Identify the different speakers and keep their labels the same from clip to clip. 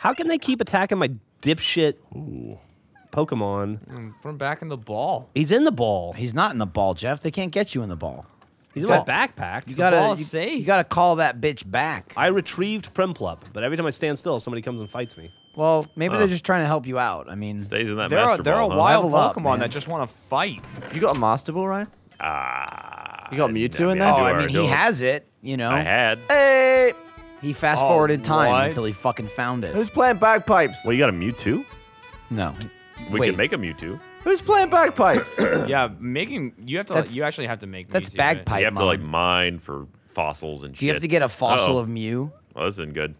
Speaker 1: How can they keep attacking my dipshit Pokemon?
Speaker 2: Put him back in the ball.
Speaker 1: He's in the ball.
Speaker 3: He's not in the ball, Geoff. They can't get you in the ball.
Speaker 1: He's in
Speaker 3: Got-
Speaker 1: my backpack.
Speaker 3: You gotta, you,
Speaker 2: safe.
Speaker 3: you gotta call that bitch back.
Speaker 1: I retrieved Primplup, but every time I stand still, somebody comes and fights me.
Speaker 3: Well, maybe they're just trying to help you out. I mean,
Speaker 4: Stays in that
Speaker 2: There are
Speaker 4: master
Speaker 2: there are
Speaker 4: ball. huh?
Speaker 2: wild
Speaker 3: Level up,
Speaker 2: Pokemon
Speaker 3: man.
Speaker 2: that just want to fight.
Speaker 5: You got a Master Ball, Ryan?
Speaker 4: Ah,
Speaker 5: You got
Speaker 4: I-
Speaker 5: Mewtwo
Speaker 4: I
Speaker 5: in
Speaker 4: mean,
Speaker 5: there?
Speaker 3: oh, I mean, he has it. You know,
Speaker 4: I had.
Speaker 5: Hey,
Speaker 3: he fast
Speaker 2: Oh,
Speaker 3: forwarded time
Speaker 2: what?
Speaker 3: until he fucking found it.
Speaker 5: who's playing bagpipes?
Speaker 6: Well, you got a Mewtwo?
Speaker 3: No,
Speaker 4: We
Speaker 3: Wait.
Speaker 4: can make a Mewtwo.
Speaker 5: Who's playing bagpipes?
Speaker 2: yeah, making you have to.
Speaker 3: That's-
Speaker 2: you actually have to make.
Speaker 3: that's
Speaker 2: Mewtwo, right?
Speaker 4: you have to like mine for fossils and
Speaker 3: Do
Speaker 4: shit.
Speaker 3: you have to get a fossil
Speaker 4: Uh-oh.
Speaker 3: of Mew?
Speaker 4: Oh, this isn't good.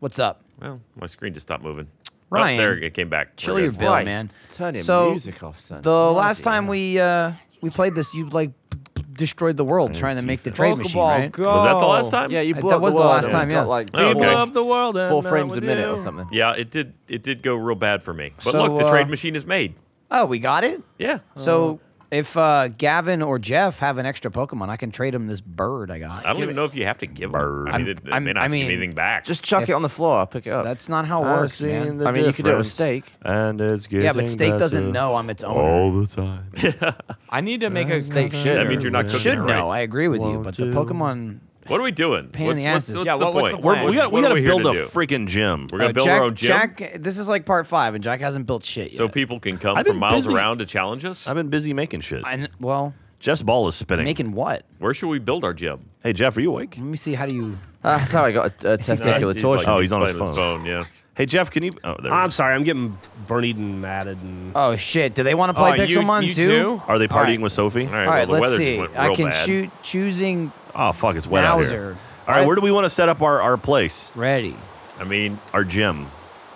Speaker 3: What's up?
Speaker 4: Well, my screen just stopped moving.
Speaker 3: Ryan,
Speaker 4: oh, there it came back.
Speaker 3: Chill
Speaker 4: We're
Speaker 3: your
Speaker 4: good.
Speaker 3: bill, man.
Speaker 5: Turn your
Speaker 3: So,
Speaker 5: music off, son.
Speaker 3: The
Speaker 5: Bloody
Speaker 3: last time we uh we played this, you like p- p- destroyed the world trying to make the trade machine, right?
Speaker 2: go.
Speaker 4: Was that the last time?
Speaker 5: Yeah, you blew
Speaker 3: that
Speaker 5: up
Speaker 3: was
Speaker 5: the,
Speaker 3: the
Speaker 5: world
Speaker 3: last time, yeah.
Speaker 5: like
Speaker 4: Oh, okay.
Speaker 1: Blew up the world. and
Speaker 5: four frames a minute or something.
Speaker 4: Yeah, it did. It did go real bad for me. But
Speaker 3: So,
Speaker 4: look, the
Speaker 3: uh,
Speaker 4: trade machine is made.
Speaker 3: Oh, we got it.
Speaker 4: Yeah.
Speaker 3: So if uh, Gavin or Geoff have an extra Pokemon, I can trade them this bird I got.
Speaker 4: I don't even know if you have to give
Speaker 6: Bird.
Speaker 4: I mean,
Speaker 3: I'm-
Speaker 4: it, it
Speaker 3: I'm-
Speaker 4: may not
Speaker 3: I
Speaker 4: have to
Speaker 3: mean,
Speaker 4: give anything back.
Speaker 5: Just chuck
Speaker 3: If-
Speaker 5: it on the floor. I'll pick it up.
Speaker 3: That's not how it
Speaker 6: I've
Speaker 3: works,
Speaker 6: seen
Speaker 3: man.
Speaker 6: the
Speaker 5: I mean, you could do it with
Speaker 6: difference,
Speaker 5: steak.
Speaker 6: And it's getting
Speaker 3: Yeah, but steak doesn't
Speaker 6: better
Speaker 3: know I'm its owner.
Speaker 6: all the time.
Speaker 2: I need to make a
Speaker 5: Steak shit.
Speaker 4: that means you're not cooking
Speaker 3: Should
Speaker 4: it right.
Speaker 3: know. I agree with you,
Speaker 6: Won't
Speaker 3: but the
Speaker 6: you?
Speaker 3: Pokemon.
Speaker 4: What are we doing?
Speaker 3: Pain in
Speaker 4: what's
Speaker 3: the
Speaker 4: what's,
Speaker 3: asses.
Speaker 4: what's
Speaker 2: Yeah,
Speaker 4: the
Speaker 2: what- what's
Speaker 4: point?
Speaker 2: the
Speaker 6: We're, we got we got to build a
Speaker 4: do?
Speaker 6: freaking gym.
Speaker 4: We're gonna
Speaker 3: Uh,
Speaker 4: build
Speaker 3: Jack,
Speaker 4: our own gym,
Speaker 3: Jack, this is like part five, and Jack hasn't built shit yet.
Speaker 4: so people can come
Speaker 6: I've
Speaker 4: from miles
Speaker 6: busy.
Speaker 4: around to challenge us.
Speaker 6: I've been busy making shit.
Speaker 3: I well,
Speaker 6: Geoff's ball is spinning.
Speaker 3: making what?
Speaker 4: Where should we build our gym?
Speaker 6: hey, Geoff, are you awake?
Speaker 3: Let me see. How do you?
Speaker 5: Ah, That's how I got a, a testicular torsion.
Speaker 4: like-
Speaker 6: Oh, he's on his
Speaker 4: playing
Speaker 6: phone.
Speaker 4: Yeah.
Speaker 6: Hey, Geoff, can you? Oh, there.
Speaker 1: I'm sorry, I'm getting Bernied and Madded and
Speaker 3: Oh shit! Do they want to play
Speaker 2: Oh,
Speaker 3: Pixelmon
Speaker 2: you
Speaker 3: too?
Speaker 2: too?
Speaker 6: Are they partying
Speaker 3: Alright.
Speaker 6: with Sophie?
Speaker 4: All right.
Speaker 3: All right,
Speaker 4: well, the
Speaker 3: let's see.
Speaker 4: went
Speaker 3: I can
Speaker 4: bad.
Speaker 3: shoot choosing
Speaker 6: Oh fuck, it's wet out here.
Speaker 3: Bowser.
Speaker 6: All right, where do we want to set up our, our place,
Speaker 3: Ready.
Speaker 4: I mean,
Speaker 6: our gym?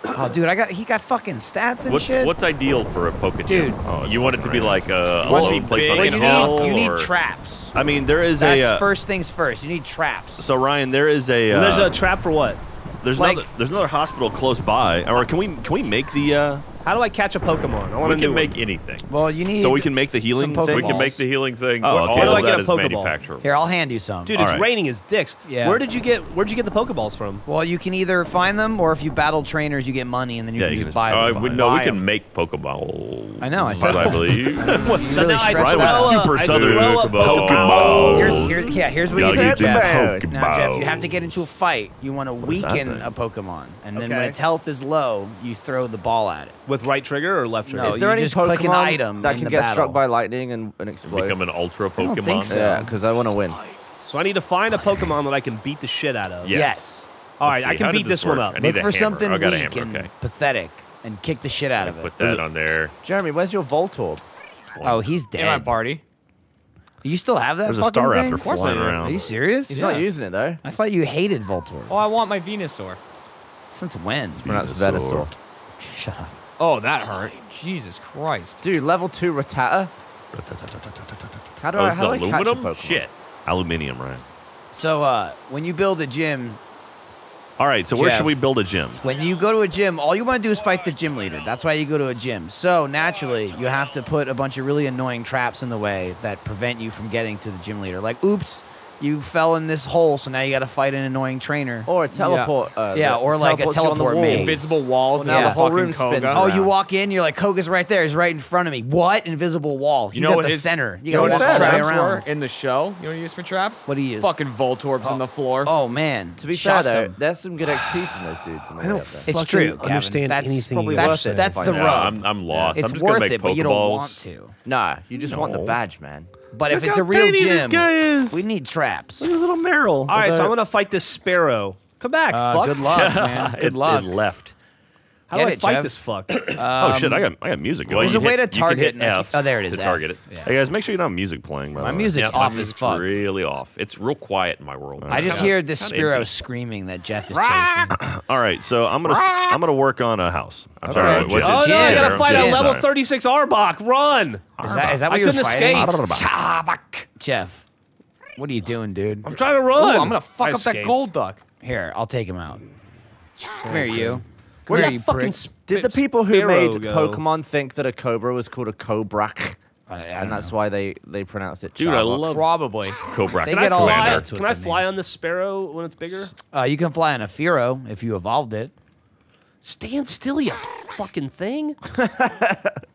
Speaker 3: Oh, dude, I got he got fucking stats and
Speaker 4: what's
Speaker 3: shit.
Speaker 4: what's ideal for a Poke
Speaker 3: Dude.
Speaker 4: gym?
Speaker 6: Oh,
Speaker 4: you want it to be like a, a
Speaker 2: want it to
Speaker 4: little place on
Speaker 2: big
Speaker 4: a
Speaker 3: well, you need you need traps.
Speaker 6: I mean, there is
Speaker 3: That's
Speaker 6: a. Uh,
Speaker 3: first things first. You need traps.
Speaker 6: so Ryan, there is a. Uh,
Speaker 1: there's a trap for what?
Speaker 6: there's
Speaker 3: like-
Speaker 6: another there's another hospital close by, or can we can we make the? Uh,
Speaker 1: How do I catch a Pokemon? I want
Speaker 4: We
Speaker 1: to
Speaker 4: can make anything.
Speaker 3: Well, you need.
Speaker 6: so we can make the healing
Speaker 3: some
Speaker 6: thing.
Speaker 4: We can make the healing thing.
Speaker 6: Oh, okay.
Speaker 4: All
Speaker 6: Where do
Speaker 1: I get
Speaker 4: that
Speaker 1: a
Speaker 4: is
Speaker 1: Pokeball?
Speaker 3: Here, I'll hand you some.
Speaker 1: Dude,
Speaker 6: All
Speaker 1: it's
Speaker 6: right.
Speaker 1: raining as dicks.
Speaker 3: Yeah.
Speaker 1: Where did you get Where'd you get the Pokeballs from?
Speaker 3: Well, you can either find them, or if you battle trainers, you get money, and then you
Speaker 6: Yeah,
Speaker 3: can
Speaker 6: you
Speaker 3: just
Speaker 6: can
Speaker 3: buy
Speaker 4: Uh,
Speaker 3: them.
Speaker 4: we, no, we
Speaker 3: Buy
Speaker 4: can
Speaker 3: 'em.
Speaker 4: make Pokeballs.
Speaker 3: I know, I said
Speaker 4: I believe.
Speaker 3: You
Speaker 1: So
Speaker 3: really
Speaker 1: now I
Speaker 3: stretch
Speaker 6: Ryan
Speaker 3: that
Speaker 6: was
Speaker 3: out.
Speaker 6: super
Speaker 1: I
Speaker 6: southern.
Speaker 1: throw a
Speaker 3: Here's, yeah, here's what you
Speaker 6: Gotta
Speaker 3: do,
Speaker 6: get the Geoff.
Speaker 3: Now, Geoff, you have to get into a fight. You want to weaken a Pokemon, and then when its health is low, you throw the ball at it.
Speaker 1: With right trigger or left trigger?
Speaker 3: No,
Speaker 5: Is there
Speaker 3: you
Speaker 5: any
Speaker 3: just
Speaker 5: Pokemon
Speaker 3: click an item
Speaker 5: that
Speaker 3: in
Speaker 5: can
Speaker 3: the
Speaker 5: get
Speaker 3: battle.
Speaker 5: struck by lightning and, and explode?
Speaker 4: Become an ultra Pokemon.
Speaker 3: don't
Speaker 4: Pokemon.
Speaker 3: think so.
Speaker 5: yeah, because I want to win.
Speaker 1: So I need to find a Pokemon that I can beat the shit out of.
Speaker 4: Yes.
Speaker 3: Yes.
Speaker 1: All
Speaker 4: Let's
Speaker 1: right, I
Speaker 4: see,
Speaker 1: can
Speaker 4: how
Speaker 1: beat this
Speaker 4: this
Speaker 1: one
Speaker 4: work?
Speaker 1: up.
Speaker 4: I need
Speaker 3: Look
Speaker 4: a
Speaker 3: for
Speaker 4: hammer.
Speaker 3: something oh,
Speaker 4: I got a
Speaker 3: weak
Speaker 4: hammer,
Speaker 3: and
Speaker 4: okay.
Speaker 3: pathetic, and kick the shit out of it.
Speaker 4: Put that on there.
Speaker 5: Jeremy, where's your Voltorb?
Speaker 3: Oh, he's dead.
Speaker 2: In my
Speaker 3: dead.
Speaker 2: party.
Speaker 3: You still have that
Speaker 6: There's a
Speaker 3: fucking
Speaker 6: Star
Speaker 3: thing?
Speaker 6: Raptor
Speaker 2: course I
Speaker 6: flying
Speaker 2: do.
Speaker 3: Are
Speaker 6: around.
Speaker 3: you serious?
Speaker 5: He's not using it though.
Speaker 3: I thought you hated Voltorb.
Speaker 2: Oh, I want my Venusaur.
Speaker 3: Since when?
Speaker 5: Pronounced
Speaker 6: Venusaur.
Speaker 5: Venusaur.
Speaker 3: Shut up.
Speaker 2: Oh, that hurt. Jesus Christ.
Speaker 5: Dude, level two Rattata. How do
Speaker 4: Oh,
Speaker 5: I, how do I catch a
Speaker 4: aluminum?
Speaker 5: Pokemon?
Speaker 4: Shit.
Speaker 6: Aluminium, right.
Speaker 3: So, uh, when you build a gym,
Speaker 6: All right, so where should we build a gym?
Speaker 3: when you go to a gym, all you want to do is fight the gym leader. That's why you go to a gym. So naturally, you have to put a bunch of really annoying traps in the way that prevent you from getting to the gym leader. Like, oops, you fell in this hole, so now you got to fight an annoying trainer.
Speaker 5: Or a teleport. Uh,
Speaker 3: Yeah, or like a
Speaker 5: teleports the
Speaker 3: teleport
Speaker 5: wall.
Speaker 3: maze.
Speaker 2: Invisible walls
Speaker 5: Well,
Speaker 3: now
Speaker 2: the
Speaker 3: the whole
Speaker 2: fucking
Speaker 5: room spins
Speaker 2: Koga.
Speaker 3: Oh,
Speaker 5: around.
Speaker 3: you walk in, you're like, Koga's right there. He's right in front of me. What? Invisible wall. He's
Speaker 2: You know
Speaker 3: at the
Speaker 2: his
Speaker 3: center. You
Speaker 2: You know
Speaker 3: gotta
Speaker 2: what
Speaker 3: walk
Speaker 2: his
Speaker 3: all the way around.
Speaker 2: in the show? You know what he used for traps?
Speaker 3: What do you use?
Speaker 2: Fucking Voltorbs on the floor.
Speaker 3: Oh man.
Speaker 5: To be
Speaker 3: Shot
Speaker 5: fair though, there's some good XP from those dudes. The
Speaker 1: I
Speaker 5: way
Speaker 1: don't.
Speaker 3: It's
Speaker 1: fucking
Speaker 3: true. Gavin.
Speaker 1: understand
Speaker 3: that's
Speaker 1: anything you
Speaker 3: That's that's the
Speaker 5: Find
Speaker 3: rub.
Speaker 4: I'm, I'm lost.
Speaker 3: It's
Speaker 4: I'm just gonna
Speaker 3: worth
Speaker 4: make
Speaker 3: it, but you don't want
Speaker 4: Pokeballs.
Speaker 3: to.
Speaker 5: Nah, you just want the badge, man.
Speaker 3: But if it's a real
Speaker 6: tiny this
Speaker 3: gym,
Speaker 6: guy is.
Speaker 3: we need traps.
Speaker 6: Look at little Meryl.
Speaker 1: All right, so I'm gonna fight this Spearow. Come back,
Speaker 3: Uh,
Speaker 1: fuck.
Speaker 3: good luck, man. Good
Speaker 4: it,
Speaker 3: luck.
Speaker 4: It left.
Speaker 1: How
Speaker 3: Get
Speaker 1: do I
Speaker 3: it,
Speaker 1: fight
Speaker 3: Geoff.
Speaker 1: this fuck?
Speaker 6: oh shit, I um, got I got music
Speaker 4: Well,
Speaker 6: going.
Speaker 3: There's a way
Speaker 4: hit-
Speaker 3: to
Speaker 4: you can
Speaker 3: target
Speaker 4: hit
Speaker 3: and I can-
Speaker 4: F
Speaker 3: oh, there it is,
Speaker 4: To
Speaker 3: F.
Speaker 4: target it.
Speaker 3: Yeah.
Speaker 6: Hey guys, make sure you don't have music playing. By
Speaker 3: My
Speaker 6: the way.
Speaker 3: music's
Speaker 4: Yeah,
Speaker 3: off
Speaker 4: my
Speaker 3: as
Speaker 4: music's
Speaker 3: fuck.
Speaker 4: really off. It's real quiet in my world.
Speaker 3: I just
Speaker 4: Kinda-
Speaker 3: hear this
Speaker 4: kinda
Speaker 3: Spearow
Speaker 4: empty.
Speaker 3: screaming that Geoff is chasing.
Speaker 6: All right, so I'm gonna I'm gonna work on a house. I'm sorry,
Speaker 3: Okay.
Speaker 6: what
Speaker 4: What's
Speaker 1: oh
Speaker 4: it?
Speaker 1: no, I gotta fight a level
Speaker 6: Sorry.
Speaker 1: 36 Arbok. Run!
Speaker 3: Is that, is that what
Speaker 1: I
Speaker 3: you're
Speaker 1: couldn't
Speaker 3: fighting?
Speaker 1: escape.
Speaker 3: Geoff, what are you doing, dude?
Speaker 1: I'm trying to
Speaker 2: Ooh,
Speaker 1: run.
Speaker 2: I'm gonna fuck up that Golduck.
Speaker 3: Here, I'll take him out. Come here, you. Come
Speaker 1: Where'd that fucking
Speaker 3: prick.
Speaker 1: sp-
Speaker 5: Did the people who made
Speaker 1: go?
Speaker 5: Pokemon think that a cobra was called a Cobrak,
Speaker 3: I, I
Speaker 5: and that's
Speaker 3: know.
Speaker 5: why they they pronounce it?
Speaker 4: Dude, I love
Speaker 2: Probably.
Speaker 4: Cobra.
Speaker 3: They
Speaker 1: Can
Speaker 3: get
Speaker 1: I
Speaker 3: all
Speaker 1: fly?
Speaker 3: nuts with
Speaker 1: Can I
Speaker 3: the
Speaker 1: fly on this Spearow when it's bigger?
Speaker 3: Uh, you can fly on a Fearow if you evolved it.
Speaker 1: Stand still, you fucking thing.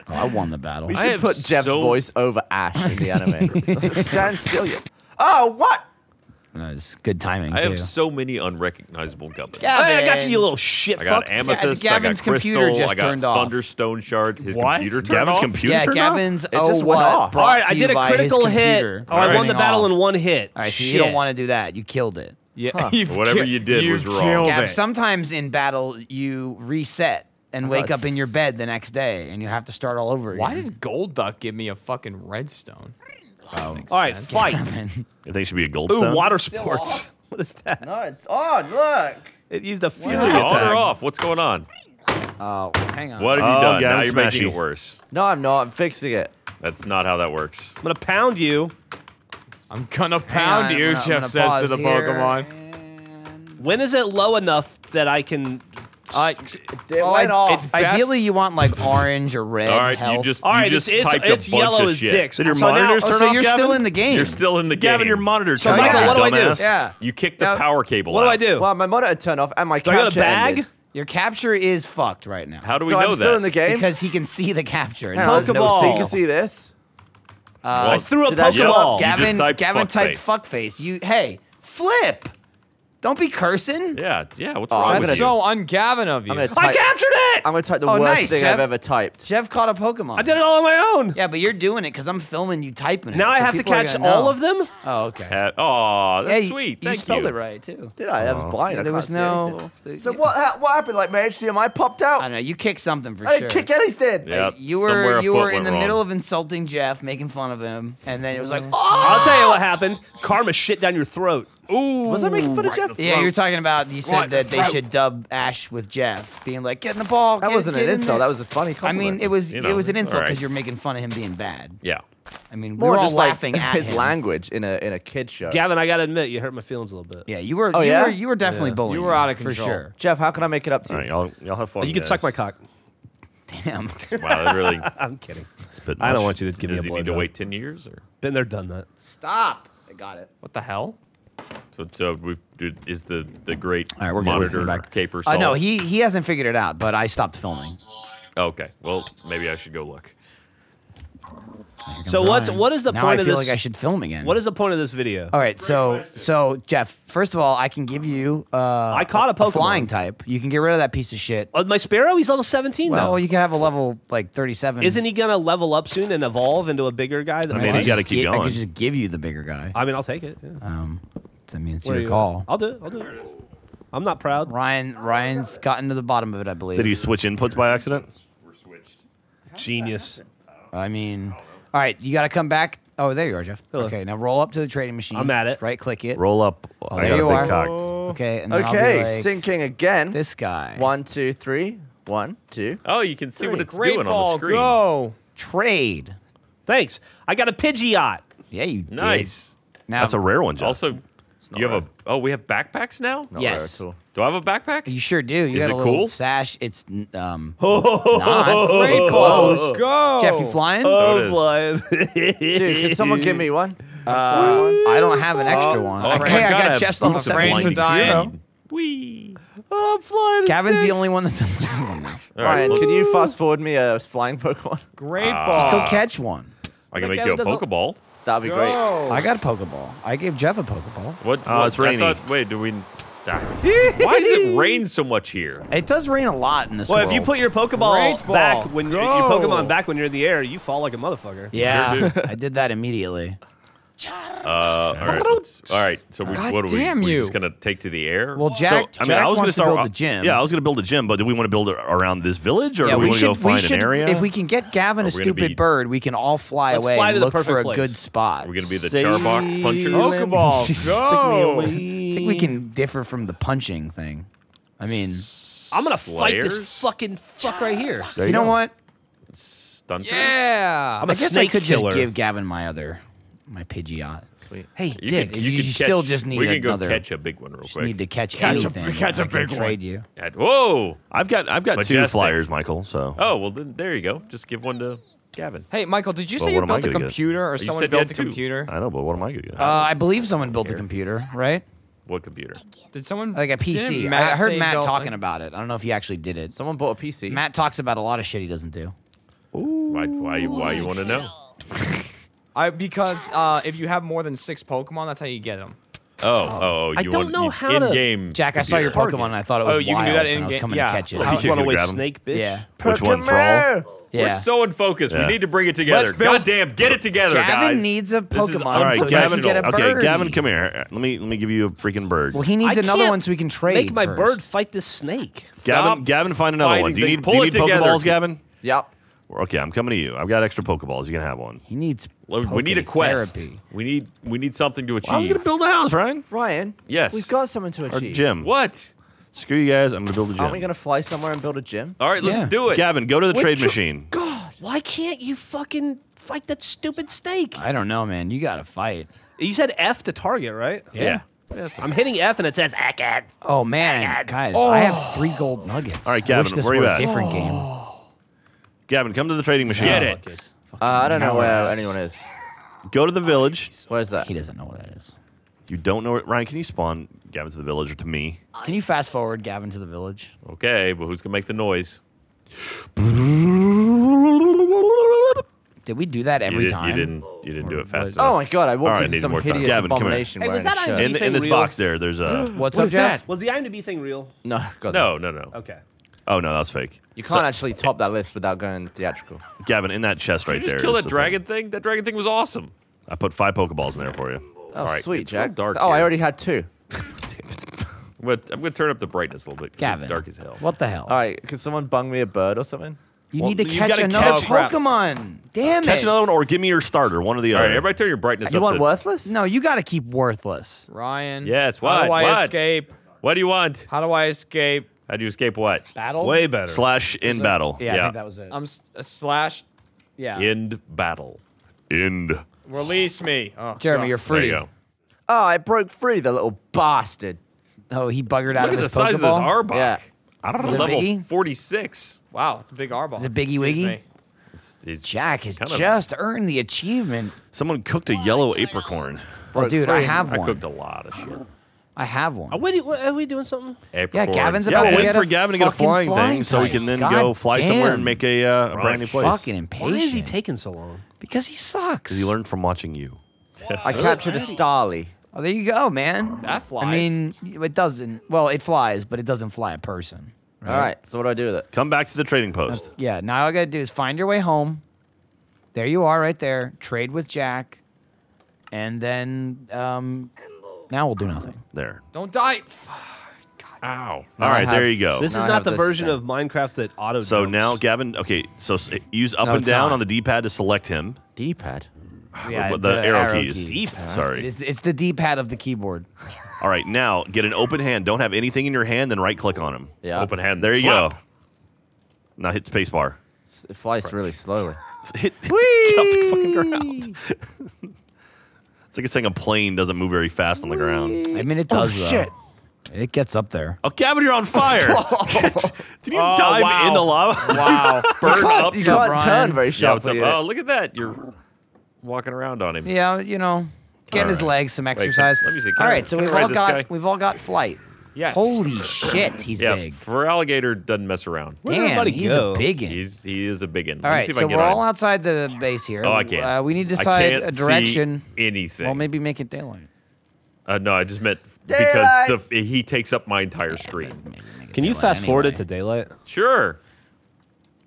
Speaker 3: Oh, I won the battle.
Speaker 5: We
Speaker 4: I
Speaker 5: should
Speaker 4: have
Speaker 5: put Geoff's
Speaker 4: so-
Speaker 5: voice over Ash in the anime. Stand still, you. Oh, what?
Speaker 3: Uh, it's good timing
Speaker 4: I
Speaker 3: too.
Speaker 4: have so many unrecognizable gubbins.
Speaker 3: Yeah.
Speaker 1: Hey, I got you,
Speaker 3: Gavin.
Speaker 1: you little shit
Speaker 4: I got
Speaker 1: fuck.
Speaker 4: amethyst, I
Speaker 3: Gavin's
Speaker 4: got
Speaker 3: computer
Speaker 4: crystal,
Speaker 3: just
Speaker 4: I got
Speaker 3: turned off.
Speaker 4: thunderstone shards. His
Speaker 6: What?
Speaker 4: computer turned
Speaker 6: Gavin's
Speaker 4: off.
Speaker 6: computer
Speaker 3: yeah,
Speaker 6: turned off?
Speaker 3: Gavin's
Speaker 5: It
Speaker 3: oh
Speaker 5: just
Speaker 3: what
Speaker 5: off.
Speaker 1: All right, I did a critical hit. Oh, I won the battle
Speaker 3: off.
Speaker 1: in one hit.
Speaker 3: All right, so
Speaker 1: Shit.
Speaker 3: you don't want to do that. You killed it.
Speaker 2: Yeah, you
Speaker 4: Whatever you did was wrong.
Speaker 3: Gav, sometimes in battle you reset and wake up in your bed the next day, and you have to start all over again.
Speaker 2: Why did Golduck give me a fucking redstone?
Speaker 3: Oh.
Speaker 1: All right,
Speaker 2: sense.
Speaker 1: fight.
Speaker 6: You think it should be a gold
Speaker 1: Ooh, water sports. What is that?
Speaker 5: No, it's on. Oh, look.
Speaker 1: It used a fury
Speaker 4: On or off? What's going on?
Speaker 3: Oh, hang on.
Speaker 4: What have you
Speaker 6: Oh,
Speaker 4: done?
Speaker 6: Gavin
Speaker 4: now you're making
Speaker 6: Smashy.
Speaker 4: it worse.
Speaker 5: No, I'm not. I'm fixing it.
Speaker 4: That's not how that works.
Speaker 1: I'm gonna pound you.
Speaker 2: I'm gonna pound
Speaker 3: on,
Speaker 2: you,
Speaker 3: I'm gonna-
Speaker 2: Geoff
Speaker 3: gonna
Speaker 2: says to the
Speaker 3: here,
Speaker 2: Pokemon.
Speaker 3: and-
Speaker 1: When is it low enough that I can?
Speaker 2: Uh,
Speaker 5: It went off.
Speaker 2: it's best-
Speaker 3: Ideally, you want like orange or red.
Speaker 4: All right,
Speaker 3: health.
Speaker 4: you just
Speaker 1: All right,
Speaker 4: just
Speaker 1: it's it's,
Speaker 4: typed
Speaker 1: it's
Speaker 4: a bunch
Speaker 1: yellow
Speaker 4: of
Speaker 1: as
Speaker 4: shit.
Speaker 1: dicks.
Speaker 6: Did your
Speaker 1: so now-
Speaker 6: monitors
Speaker 3: Oh,
Speaker 6: turn
Speaker 3: so
Speaker 6: off,
Speaker 3: you're
Speaker 6: Gavin?
Speaker 3: still in the game.
Speaker 4: You're still in the game.
Speaker 6: Gavin, your monitor
Speaker 1: So,
Speaker 6: turned
Speaker 1: Michael,
Speaker 6: off,
Speaker 1: what do I do?
Speaker 6: dumbass.
Speaker 3: yeah.
Speaker 4: You kicked the
Speaker 3: Now-
Speaker 4: power cable
Speaker 1: What do
Speaker 4: out.
Speaker 1: I do?
Speaker 5: Well, my monitor turned off and my
Speaker 1: do I go
Speaker 5: capture
Speaker 1: to bag?
Speaker 5: ended.
Speaker 3: Your capture is fucked right now.
Speaker 4: How do we
Speaker 5: so
Speaker 4: know
Speaker 5: I'm still
Speaker 4: that?
Speaker 5: in the game.
Speaker 3: Because he can see the capture. and
Speaker 5: Hang on,
Speaker 3: there's no
Speaker 1: Pokeball.
Speaker 5: so you
Speaker 3: signal.
Speaker 5: can see this.
Speaker 3: Uh,
Speaker 1: I threw a
Speaker 5: Did that show
Speaker 1: Pokeball.
Speaker 4: You just
Speaker 3: Gavin,
Speaker 4: typed
Speaker 3: Gavin typed
Speaker 4: fuckface.
Speaker 3: fuckface. You, hey, flip. Don't be cursing.
Speaker 4: Yeah, yeah. What's
Speaker 5: Oh,
Speaker 4: wrong
Speaker 5: I'm
Speaker 4: with
Speaker 2: That's
Speaker 4: you?
Speaker 2: so un-Gavin of you.
Speaker 5: I'm gonna
Speaker 1: I
Speaker 5: type.
Speaker 1: captured it.
Speaker 5: I'm gonna type the
Speaker 3: Oh,
Speaker 5: worst
Speaker 3: nice,
Speaker 5: thing
Speaker 3: Geoff.
Speaker 5: I've ever typed.
Speaker 3: Geoff caught a Pokemon.
Speaker 1: I did it all on my own.
Speaker 3: Yeah, but you're doing it because I'm filming you typing it.
Speaker 1: Now I
Speaker 3: so
Speaker 1: have to
Speaker 3: people are
Speaker 1: catch
Speaker 3: gonna
Speaker 1: all
Speaker 3: know.
Speaker 1: of them.
Speaker 3: Oh, okay.
Speaker 4: Hat- Aw,
Speaker 3: yeah,
Speaker 4: that's
Speaker 3: you-
Speaker 4: sweet.
Speaker 3: You
Speaker 4: Thank
Speaker 3: spelled
Speaker 4: you.
Speaker 3: it right too.
Speaker 5: Did I? I was blind.
Speaker 3: Yeah,
Speaker 5: I
Speaker 3: there
Speaker 5: can't
Speaker 3: was
Speaker 5: see
Speaker 3: no.
Speaker 5: anything. So
Speaker 3: yeah.
Speaker 5: what? ha- What happened? Like my HDMI popped out.
Speaker 3: I don't know. You kicked something for
Speaker 5: I
Speaker 3: sure.
Speaker 5: didn't kick anything.
Speaker 4: Yeah.
Speaker 3: You
Speaker 4: somewhere
Speaker 3: were
Speaker 4: a
Speaker 3: you
Speaker 4: foot
Speaker 3: were in
Speaker 4: went
Speaker 3: the
Speaker 4: wrong.
Speaker 3: middle of insulting Geoff, making fun of him, and then it was like, oh.
Speaker 1: I'll tell you what ah! happened. Karma shit down your throat.
Speaker 4: Ooh.
Speaker 5: Was I making fun of Geoff?
Speaker 3: Yeah, you're talking about. You said
Speaker 4: Right,
Speaker 3: that they should dub Ash with Geoff, being like, "Get in the ball."
Speaker 5: That
Speaker 3: get-
Speaker 5: wasn't
Speaker 3: get
Speaker 5: an insult. That was a funny
Speaker 3: I mean, it was
Speaker 4: You
Speaker 3: it was an insult
Speaker 4: alright.
Speaker 3: because you're making fun of him being bad.
Speaker 4: Yeah.
Speaker 3: I mean, we
Speaker 5: more
Speaker 3: were all
Speaker 5: just like
Speaker 3: laughing at
Speaker 5: his
Speaker 3: him.
Speaker 5: language in a in a kid show.
Speaker 1: Gavin, I gotta admit, you hurt my feelings a little bit.
Speaker 3: Yeah, you were.
Speaker 5: Oh,
Speaker 3: you
Speaker 5: yeah?
Speaker 3: were you were definitely
Speaker 1: Yeah.
Speaker 3: bullying.
Speaker 2: You were out of control for
Speaker 3: sure.
Speaker 5: Geoff, how can I make it up to
Speaker 6: All
Speaker 5: you?
Speaker 6: right, y'all, y'all have fun.
Speaker 1: You can suck my cock.
Speaker 3: Damn.
Speaker 4: Wow, really.
Speaker 1: I'm kidding.
Speaker 6: It's a bit
Speaker 1: I don't want you to give me a
Speaker 4: Does he need to wait ten years or?
Speaker 1: Been there, done that.
Speaker 3: Stop. I got it.
Speaker 2: What the hell?
Speaker 4: So, so we is the the great
Speaker 3: All right, we're good. We're
Speaker 4: monitor
Speaker 3: back.
Speaker 4: caper
Speaker 3: Uh,
Speaker 4: solved?
Speaker 3: no, he he hasn't figured it out, but I stopped filming.
Speaker 4: Okay, well maybe I should go look.
Speaker 3: Here comes
Speaker 1: So what's-
Speaker 3: Ryan.
Speaker 1: what is the
Speaker 3: now
Speaker 1: point
Speaker 3: I
Speaker 1: of
Speaker 3: feel
Speaker 1: this-
Speaker 3: like I should film again.
Speaker 1: What is the point of this video?
Speaker 3: All right, so so Geoff, first of all, I can give you uh I
Speaker 1: caught a Pokemon.
Speaker 3: flying type. You can get rid of that piece of shit.
Speaker 1: Uh, my Spearow, he's level 17
Speaker 3: Well,
Speaker 1: though.
Speaker 3: you can have a level like 37.
Speaker 1: Isn't he gonna level up soon and evolve into a bigger guy? That
Speaker 6: I mean,
Speaker 3: I
Speaker 6: he's got to keep
Speaker 3: gi- I
Speaker 6: going.
Speaker 3: could just give you the bigger guy.
Speaker 1: I mean, I'll take it. Yeah.
Speaker 3: Um, I mean, it's
Speaker 1: What are
Speaker 3: your
Speaker 1: you-
Speaker 3: call.
Speaker 1: I'll do it. I'll do it. I'm not proud.
Speaker 3: Ryan Ryan's gotten to the bottom of it, I believe.
Speaker 6: Did he switch inputs by accident? We're switched.
Speaker 1: Genius.
Speaker 3: I mean, all right, you got to come back. Oh, there you are, Geoff.
Speaker 1: Hello.
Speaker 3: Okay, now roll up to the trading machine.
Speaker 1: I'm at it.
Speaker 3: Right click it.
Speaker 6: Roll up.
Speaker 3: Oh,
Speaker 6: I
Speaker 3: there
Speaker 6: got a
Speaker 3: you
Speaker 6: big
Speaker 3: are.
Speaker 6: cock.
Speaker 3: Okay, and then I'll be
Speaker 5: Okay,
Speaker 3: like,
Speaker 5: sinking again.
Speaker 3: this guy.
Speaker 5: One, two, three. One, two.
Speaker 4: Oh, you can see what it's
Speaker 2: Great
Speaker 4: doing
Speaker 2: ball,
Speaker 4: on the screen.
Speaker 2: go!
Speaker 3: Trade.
Speaker 1: Thanks. I got a Pidgeot.
Speaker 3: Yeah, you did.
Speaker 4: Nice.
Speaker 3: Now,
Speaker 6: That's a rare one, Geoff.
Speaker 4: Also, you have a. Oh, we have backpacks now.
Speaker 5: Not
Speaker 3: Yes.
Speaker 5: rare at.
Speaker 4: Do I have a backpack?
Speaker 3: You sure do. You
Speaker 4: Is
Speaker 3: got
Speaker 4: it
Speaker 3: a little
Speaker 4: cool?
Speaker 3: sash. It's um
Speaker 1: Oh,
Speaker 3: not
Speaker 2: Great
Speaker 3: close.
Speaker 2: balls, go!
Speaker 3: Geoff, you flying?
Speaker 4: So
Speaker 1: flying.
Speaker 5: Dude, can someone give me one?
Speaker 3: Uh, I don't have an extra one.
Speaker 4: Oh, I
Speaker 3: hey, I got
Speaker 4: have
Speaker 3: chest level
Speaker 4: boots of
Speaker 3: seven.
Speaker 2: Range
Speaker 4: flying
Speaker 2: to die.
Speaker 4: speed. Whee.
Speaker 1: Oh, I'm flying.
Speaker 3: Gavin's the only one that doesn't have one now.
Speaker 4: All right,
Speaker 5: Ryan,
Speaker 4: let's-
Speaker 5: can you fast forward me a flying Pokemon?
Speaker 2: Great
Speaker 4: Ah.
Speaker 2: ball.
Speaker 3: Go catch one.
Speaker 4: I can make you a
Speaker 1: Gavin
Speaker 4: Pokeball.
Speaker 5: That'd be great.
Speaker 3: I got a Pokeball. I gave Geoff a Pokeball.
Speaker 4: What?
Speaker 6: Oh,
Speaker 4: what-
Speaker 6: it's raining.
Speaker 4: I thought, wait, do we? That's, why does it rain so much here?
Speaker 3: It does rain a lot in this
Speaker 1: Well,
Speaker 3: world.
Speaker 1: if you put your Pokeball
Speaker 2: Great ball.
Speaker 1: back when you're, your
Speaker 2: Go.
Speaker 1: Pokemon back when you're in the air, you fall like a motherfucker.
Speaker 3: yeah,
Speaker 4: Sure
Speaker 3: I did that immediately.
Speaker 4: Uh, all, right, all right. So we,
Speaker 2: God
Speaker 4: what are we?
Speaker 2: damn
Speaker 4: We're
Speaker 2: you.
Speaker 4: just gonna take to the air?
Speaker 3: Well, Jack,
Speaker 6: so, I mean,
Speaker 3: Jack
Speaker 6: I was going to start
Speaker 3: to build a gym.
Speaker 6: Yeah, I was going to build a gym, but do we want to build it around this village, or
Speaker 3: Yeah,
Speaker 6: do we,
Speaker 3: we
Speaker 6: want to
Speaker 3: should.
Speaker 6: go find
Speaker 3: should.
Speaker 6: an area?
Speaker 3: If we can get Gavin
Speaker 4: Are
Speaker 3: a stupid
Speaker 4: be-
Speaker 3: bird, we can all fly
Speaker 1: Let's
Speaker 3: away
Speaker 1: fly
Speaker 3: and
Speaker 1: to the
Speaker 3: look for a
Speaker 1: place.
Speaker 3: good spot.
Speaker 4: We're gonna be the
Speaker 5: Say-
Speaker 4: Charbok punchers.
Speaker 2: Pokeball, go!
Speaker 3: I think we can differ from the punching thing. I mean,
Speaker 1: I'm gonna fight this fucking fuck right here.
Speaker 6: There
Speaker 3: you know
Speaker 6: go.
Speaker 3: what?
Speaker 4: Stunters.
Speaker 2: Yeah.
Speaker 1: I'm
Speaker 3: I
Speaker 1: a
Speaker 3: guess I could
Speaker 1: killer.
Speaker 3: just give Gavin my other, my Pidgeot.
Speaker 5: Sweet.
Speaker 3: Hey,
Speaker 4: You
Speaker 3: did
Speaker 4: can,
Speaker 3: you,
Speaker 4: you can
Speaker 3: still
Speaker 4: catch-
Speaker 3: just need
Speaker 4: We can go
Speaker 3: another.
Speaker 4: catch a big one real
Speaker 3: just
Speaker 4: quick.
Speaker 3: need to catch,
Speaker 2: Catch a-
Speaker 3: anything.
Speaker 2: catch
Speaker 3: I
Speaker 2: a
Speaker 3: can
Speaker 2: big one.
Speaker 3: trade you.
Speaker 4: At- Whoa!
Speaker 6: I've got I've got two flyers, Michael. So
Speaker 4: Oh well, then there you go. Just give one to Gavin.
Speaker 2: Hey, Michael, did you
Speaker 6: Well,
Speaker 2: say you
Speaker 6: what am I
Speaker 2: built a
Speaker 6: gonna get?
Speaker 2: computer or someone built a
Speaker 4: two.
Speaker 2: computer?
Speaker 6: I know, but what am I going to get?
Speaker 3: Uh, I believe someone built a computer, right?
Speaker 4: What computer?
Speaker 2: Did someone
Speaker 3: Like a PC.
Speaker 2: didn't
Speaker 3: I I heard Matt
Speaker 2: don't-
Speaker 3: talking about it. I don't know if he actually did it.
Speaker 5: Someone bought a PC.
Speaker 3: Matt talks about a lot of shit he doesn't do.
Speaker 4: Why? Why? Why you want to know?
Speaker 2: I because uh, if you have more than six Pokemon, that's how you get them.
Speaker 4: Oh, oh, oh
Speaker 1: I don't
Speaker 4: want
Speaker 1: know
Speaker 4: you-
Speaker 1: how to-
Speaker 4: in-game.
Speaker 3: Jack, I saw your. Pokemon and I thought it was
Speaker 2: Oh, you can do that
Speaker 3: and
Speaker 2: in
Speaker 3: I was
Speaker 2: game-
Speaker 3: coming
Speaker 2: yeah.
Speaker 3: to catch it.
Speaker 6: Well,
Speaker 1: How
Speaker 6: you
Speaker 1: run
Speaker 6: could
Speaker 1: away snake, bitch.
Speaker 3: yeah.
Speaker 6: Which one, Thrall?
Speaker 3: Yeah.
Speaker 4: We're so unfocused.
Speaker 6: Yeah.
Speaker 4: We need to bring it together.
Speaker 2: Let's build-
Speaker 4: God damn, get it together,
Speaker 3: Gavin
Speaker 4: guys.
Speaker 3: needs a Pokemon
Speaker 6: All right,
Speaker 3: so
Speaker 6: Gavin.
Speaker 3: can get a
Speaker 6: Okay, Gavin, come here. Let me let me give you a freaking bird.
Speaker 3: Well, he needs
Speaker 1: I
Speaker 3: another one so we can trade.
Speaker 1: Make my
Speaker 3: first.
Speaker 1: bird fight this snake.
Speaker 6: Gavin,
Speaker 4: Stop
Speaker 6: Gavin, find another one. Do you need,
Speaker 4: Pull
Speaker 6: do you
Speaker 4: it
Speaker 6: need
Speaker 4: together.
Speaker 6: Pokeballs, Gavin?
Speaker 5: Yep.
Speaker 6: Okay, I'm coming to you. I've got extra Pokeballs. You can have one.
Speaker 3: He needs.
Speaker 4: we need a
Speaker 3: Poke
Speaker 4: quest.
Speaker 3: therapy.
Speaker 4: We need we need something to achieve.
Speaker 6: I'm gonna build a house, Ryan.
Speaker 5: Ryan.
Speaker 4: Yes.
Speaker 5: We've got something to
Speaker 6: Or
Speaker 5: achieve.
Speaker 6: gym.
Speaker 4: what?
Speaker 6: Screw you guys. I'm gonna build a gym.
Speaker 5: Aren't we gonna fly somewhere and build a gym?
Speaker 4: All right, let's
Speaker 3: Yeah.
Speaker 4: do it.
Speaker 6: Gavin, go to the trade
Speaker 5: you-
Speaker 6: machine.
Speaker 1: Why can't you fucking fight that stupid snake?
Speaker 3: I don't know, man. You got to fight.
Speaker 1: You said F to target, right?
Speaker 4: Yeah. That's
Speaker 1: I'm hitting F and it says Ackad.
Speaker 3: Oh man, guys, I have oh. three gold nuggets.
Speaker 6: All right,
Speaker 3: I wish
Speaker 6: Gavin,
Speaker 3: this
Speaker 6: where you
Speaker 3: were a
Speaker 6: at?
Speaker 3: different oh. game.
Speaker 6: Gavin, come to the trading machine.
Speaker 4: Get it.
Speaker 5: Uh, I don't know where anyone is.
Speaker 6: Go to the village.
Speaker 5: Where's that?
Speaker 3: He doesn't know what that is.
Speaker 6: You don't know where Ryan, can you spawn Gavin to the village or to me?
Speaker 3: Can you fast forward Gavin to the village?
Speaker 4: Okay, but who's gonna make the noise?
Speaker 3: Did we do that
Speaker 4: You,
Speaker 3: every
Speaker 4: did,
Speaker 3: time?
Speaker 4: you didn't. You didn't do it fast enough.
Speaker 5: Oh my god, I walked
Speaker 6: All right,
Speaker 5: into
Speaker 6: need
Speaker 5: some
Speaker 6: more time.
Speaker 5: hideous
Speaker 6: Gavin, come here.
Speaker 5: abomination
Speaker 1: Hey, was that
Speaker 5: a shirt.
Speaker 1: IMDb
Speaker 6: In, in
Speaker 1: thing
Speaker 6: this
Speaker 1: real?
Speaker 6: box there, there's a.
Speaker 3: What's
Speaker 5: What
Speaker 3: up,
Speaker 5: is that?
Speaker 3: Geoff?
Speaker 1: Was the IMDb thing real?
Speaker 5: No, God.
Speaker 4: No, no, no.
Speaker 1: Okay.
Speaker 6: Oh no, that's fake.
Speaker 5: You can't actually top that list without going theatrical.
Speaker 6: Gavin, in that chest right
Speaker 4: Did you
Speaker 6: there.
Speaker 4: kill that
Speaker 6: the
Speaker 4: dragon thing? That dragon thing was awesome.
Speaker 6: I put five Pokeballs in there for you.
Speaker 5: Oh,
Speaker 4: All right,
Speaker 5: sweet,
Speaker 4: it's
Speaker 5: Jack.
Speaker 4: dark
Speaker 5: oh, I already had two.
Speaker 4: I'm gonna, I'm gonna turn up the brightness a little bit. 'cause
Speaker 3: Gavin.
Speaker 4: It's dark as hell.
Speaker 3: What the hell?
Speaker 5: All right, can someone bung me a bird or something?
Speaker 3: You
Speaker 6: Well,
Speaker 3: need to
Speaker 6: you
Speaker 3: catch another
Speaker 6: catch-
Speaker 2: crap.
Speaker 3: Pokemon. Damn it.
Speaker 6: Catch another one or give me your starter, one or the
Speaker 4: All
Speaker 6: other.
Speaker 4: right, everybody, turn your brightness up.
Speaker 5: You
Speaker 4: up.
Speaker 5: want
Speaker 4: to,
Speaker 5: worthless?
Speaker 3: No, you got to keep worthless.
Speaker 2: Ryan.
Speaker 4: Yes, What?
Speaker 2: How
Speaker 4: what?
Speaker 2: do I
Speaker 4: What?
Speaker 2: escape?
Speaker 4: What do you want?
Speaker 2: How do I escape?
Speaker 4: How do you escape what?
Speaker 3: Battle?
Speaker 1: Way better.
Speaker 6: Slash in battle.
Speaker 3: Yeah, I think that was it.
Speaker 2: I'm s- a slash.
Speaker 3: yeah.
Speaker 4: End battle.
Speaker 6: End.
Speaker 2: Release me. Oh,
Speaker 3: Jeremy,
Speaker 2: God.
Speaker 3: you're
Speaker 4: There
Speaker 3: free.
Speaker 4: you go.
Speaker 5: Oh, I broke free, the little bastard.
Speaker 3: Oh, he buggered out
Speaker 4: Look
Speaker 3: of
Speaker 4: at the
Speaker 3: his
Speaker 4: size of this
Speaker 3: Pokeball?
Speaker 4: Arbok.
Speaker 5: Yeah.
Speaker 6: I don't know.
Speaker 4: Level
Speaker 3: biggie?
Speaker 4: 46.
Speaker 2: Wow, it's a big arbol.
Speaker 3: Is it Biggie Wiggy?
Speaker 4: It's, he's
Speaker 3: Jack has
Speaker 4: Kind of-
Speaker 3: just earned the achievement.
Speaker 6: Someone cooked a yellow apricorn.
Speaker 3: Well, dude, I
Speaker 5: free.
Speaker 3: have
Speaker 4: I
Speaker 3: one.
Speaker 4: cooked a lot of shit.
Speaker 3: I have one.
Speaker 1: Are we, are we doing something?
Speaker 3: Yeah, Gavin's
Speaker 6: Yeah,
Speaker 3: about
Speaker 6: we're
Speaker 3: to
Speaker 6: waiting
Speaker 3: get
Speaker 6: for
Speaker 3: a
Speaker 6: Gavin to get a
Speaker 3: fucking
Speaker 6: flying,
Speaker 3: flying
Speaker 6: thing so we can then
Speaker 3: God
Speaker 6: go fly somewhere and make a, uh, a brand new place.
Speaker 3: Fucking impatient.
Speaker 1: Why is he taking so long?
Speaker 3: Because he sucks.
Speaker 6: Because he learned from watching you.
Speaker 5: I captured a Starly.
Speaker 3: Oh, there you go, man.
Speaker 2: That flies.
Speaker 3: I mean, it doesn't. Well, it flies, but it doesn't fly a person.
Speaker 5: All right, so what do I do with it?
Speaker 6: Come back to the trading post.
Speaker 3: Yeah. Now all I gotta do is find your way home. There you are, right there. Trade with Jack, and then um, now we'll do nothing.
Speaker 6: There.
Speaker 2: Don't die.
Speaker 4: Ow.
Speaker 6: All
Speaker 5: Now I
Speaker 6: right, there you go.
Speaker 1: This
Speaker 5: Now
Speaker 1: is
Speaker 5: I
Speaker 1: not the
Speaker 5: this
Speaker 1: version
Speaker 5: thing.
Speaker 1: of Minecraft that auto.
Speaker 6: So
Speaker 1: jumps.
Speaker 6: now Gavin, okay, so s- use up
Speaker 3: No,
Speaker 6: and
Speaker 3: it's
Speaker 6: down
Speaker 3: not.
Speaker 6: on the D-pad to select him.
Speaker 5: D-pad.
Speaker 3: Yeah,
Speaker 6: But the, arrow, keys.
Speaker 3: key.
Speaker 6: Sorry.
Speaker 3: It is, it's the D-pad of the keyboard.
Speaker 6: All right, now get an open hand. Don't have anything in your hand, then right click on him.
Speaker 5: Yeah.
Speaker 4: Open hand.
Speaker 6: There you
Speaker 4: Slap.
Speaker 6: go. Now hit spacebar.
Speaker 5: S- It flies really slowly.
Speaker 6: Hit get off the fucking ground. it's like saying a plane doesn't move very fast on the ground.
Speaker 3: I mean, it oh, does. though.
Speaker 5: shit.
Speaker 3: It gets up there.
Speaker 6: Oh, Gavin, you're on fire. Oh. Did you
Speaker 2: Oh,
Speaker 6: dive
Speaker 2: wow.
Speaker 6: into lava?
Speaker 2: Wow.
Speaker 4: Burn up.
Speaker 5: You
Speaker 3: What's up,
Speaker 5: can't
Speaker 3: Brian?
Speaker 5: turn very
Speaker 4: Yeah, what's
Speaker 5: sharply.
Speaker 4: up? Oh, look at that. You're walking around on him.
Speaker 3: Yeah, you know, getting his legs some
Speaker 4: can-
Speaker 3: exercise.
Speaker 4: let me see. Can
Speaker 3: all
Speaker 4: I-
Speaker 3: so we've all got
Speaker 4: guy?
Speaker 3: we've all got flight.
Speaker 2: Yes.
Speaker 3: Holy shit, he's
Speaker 4: Yeah,
Speaker 3: big.
Speaker 4: Feraligatr doesn't mess around.
Speaker 1: Where'd
Speaker 3: Damn, he's
Speaker 1: go?
Speaker 3: a big one.
Speaker 4: He's he is a big one.
Speaker 3: All right,
Speaker 4: see if
Speaker 3: so
Speaker 4: I can
Speaker 3: we're all
Speaker 4: him.
Speaker 3: outside the base here.
Speaker 4: Oh, I can't.
Speaker 3: Uh, we need to
Speaker 4: I
Speaker 3: decide
Speaker 4: can't
Speaker 3: a direction.
Speaker 4: See anything.
Speaker 3: Well, maybe make it daylight.
Speaker 4: Uh, no, I just meant
Speaker 5: Daylight.
Speaker 4: because the he takes up my entire screen.
Speaker 3: Maybe
Speaker 1: Can you
Speaker 3: daylight
Speaker 1: fast forward it to daylight?
Speaker 4: Sure.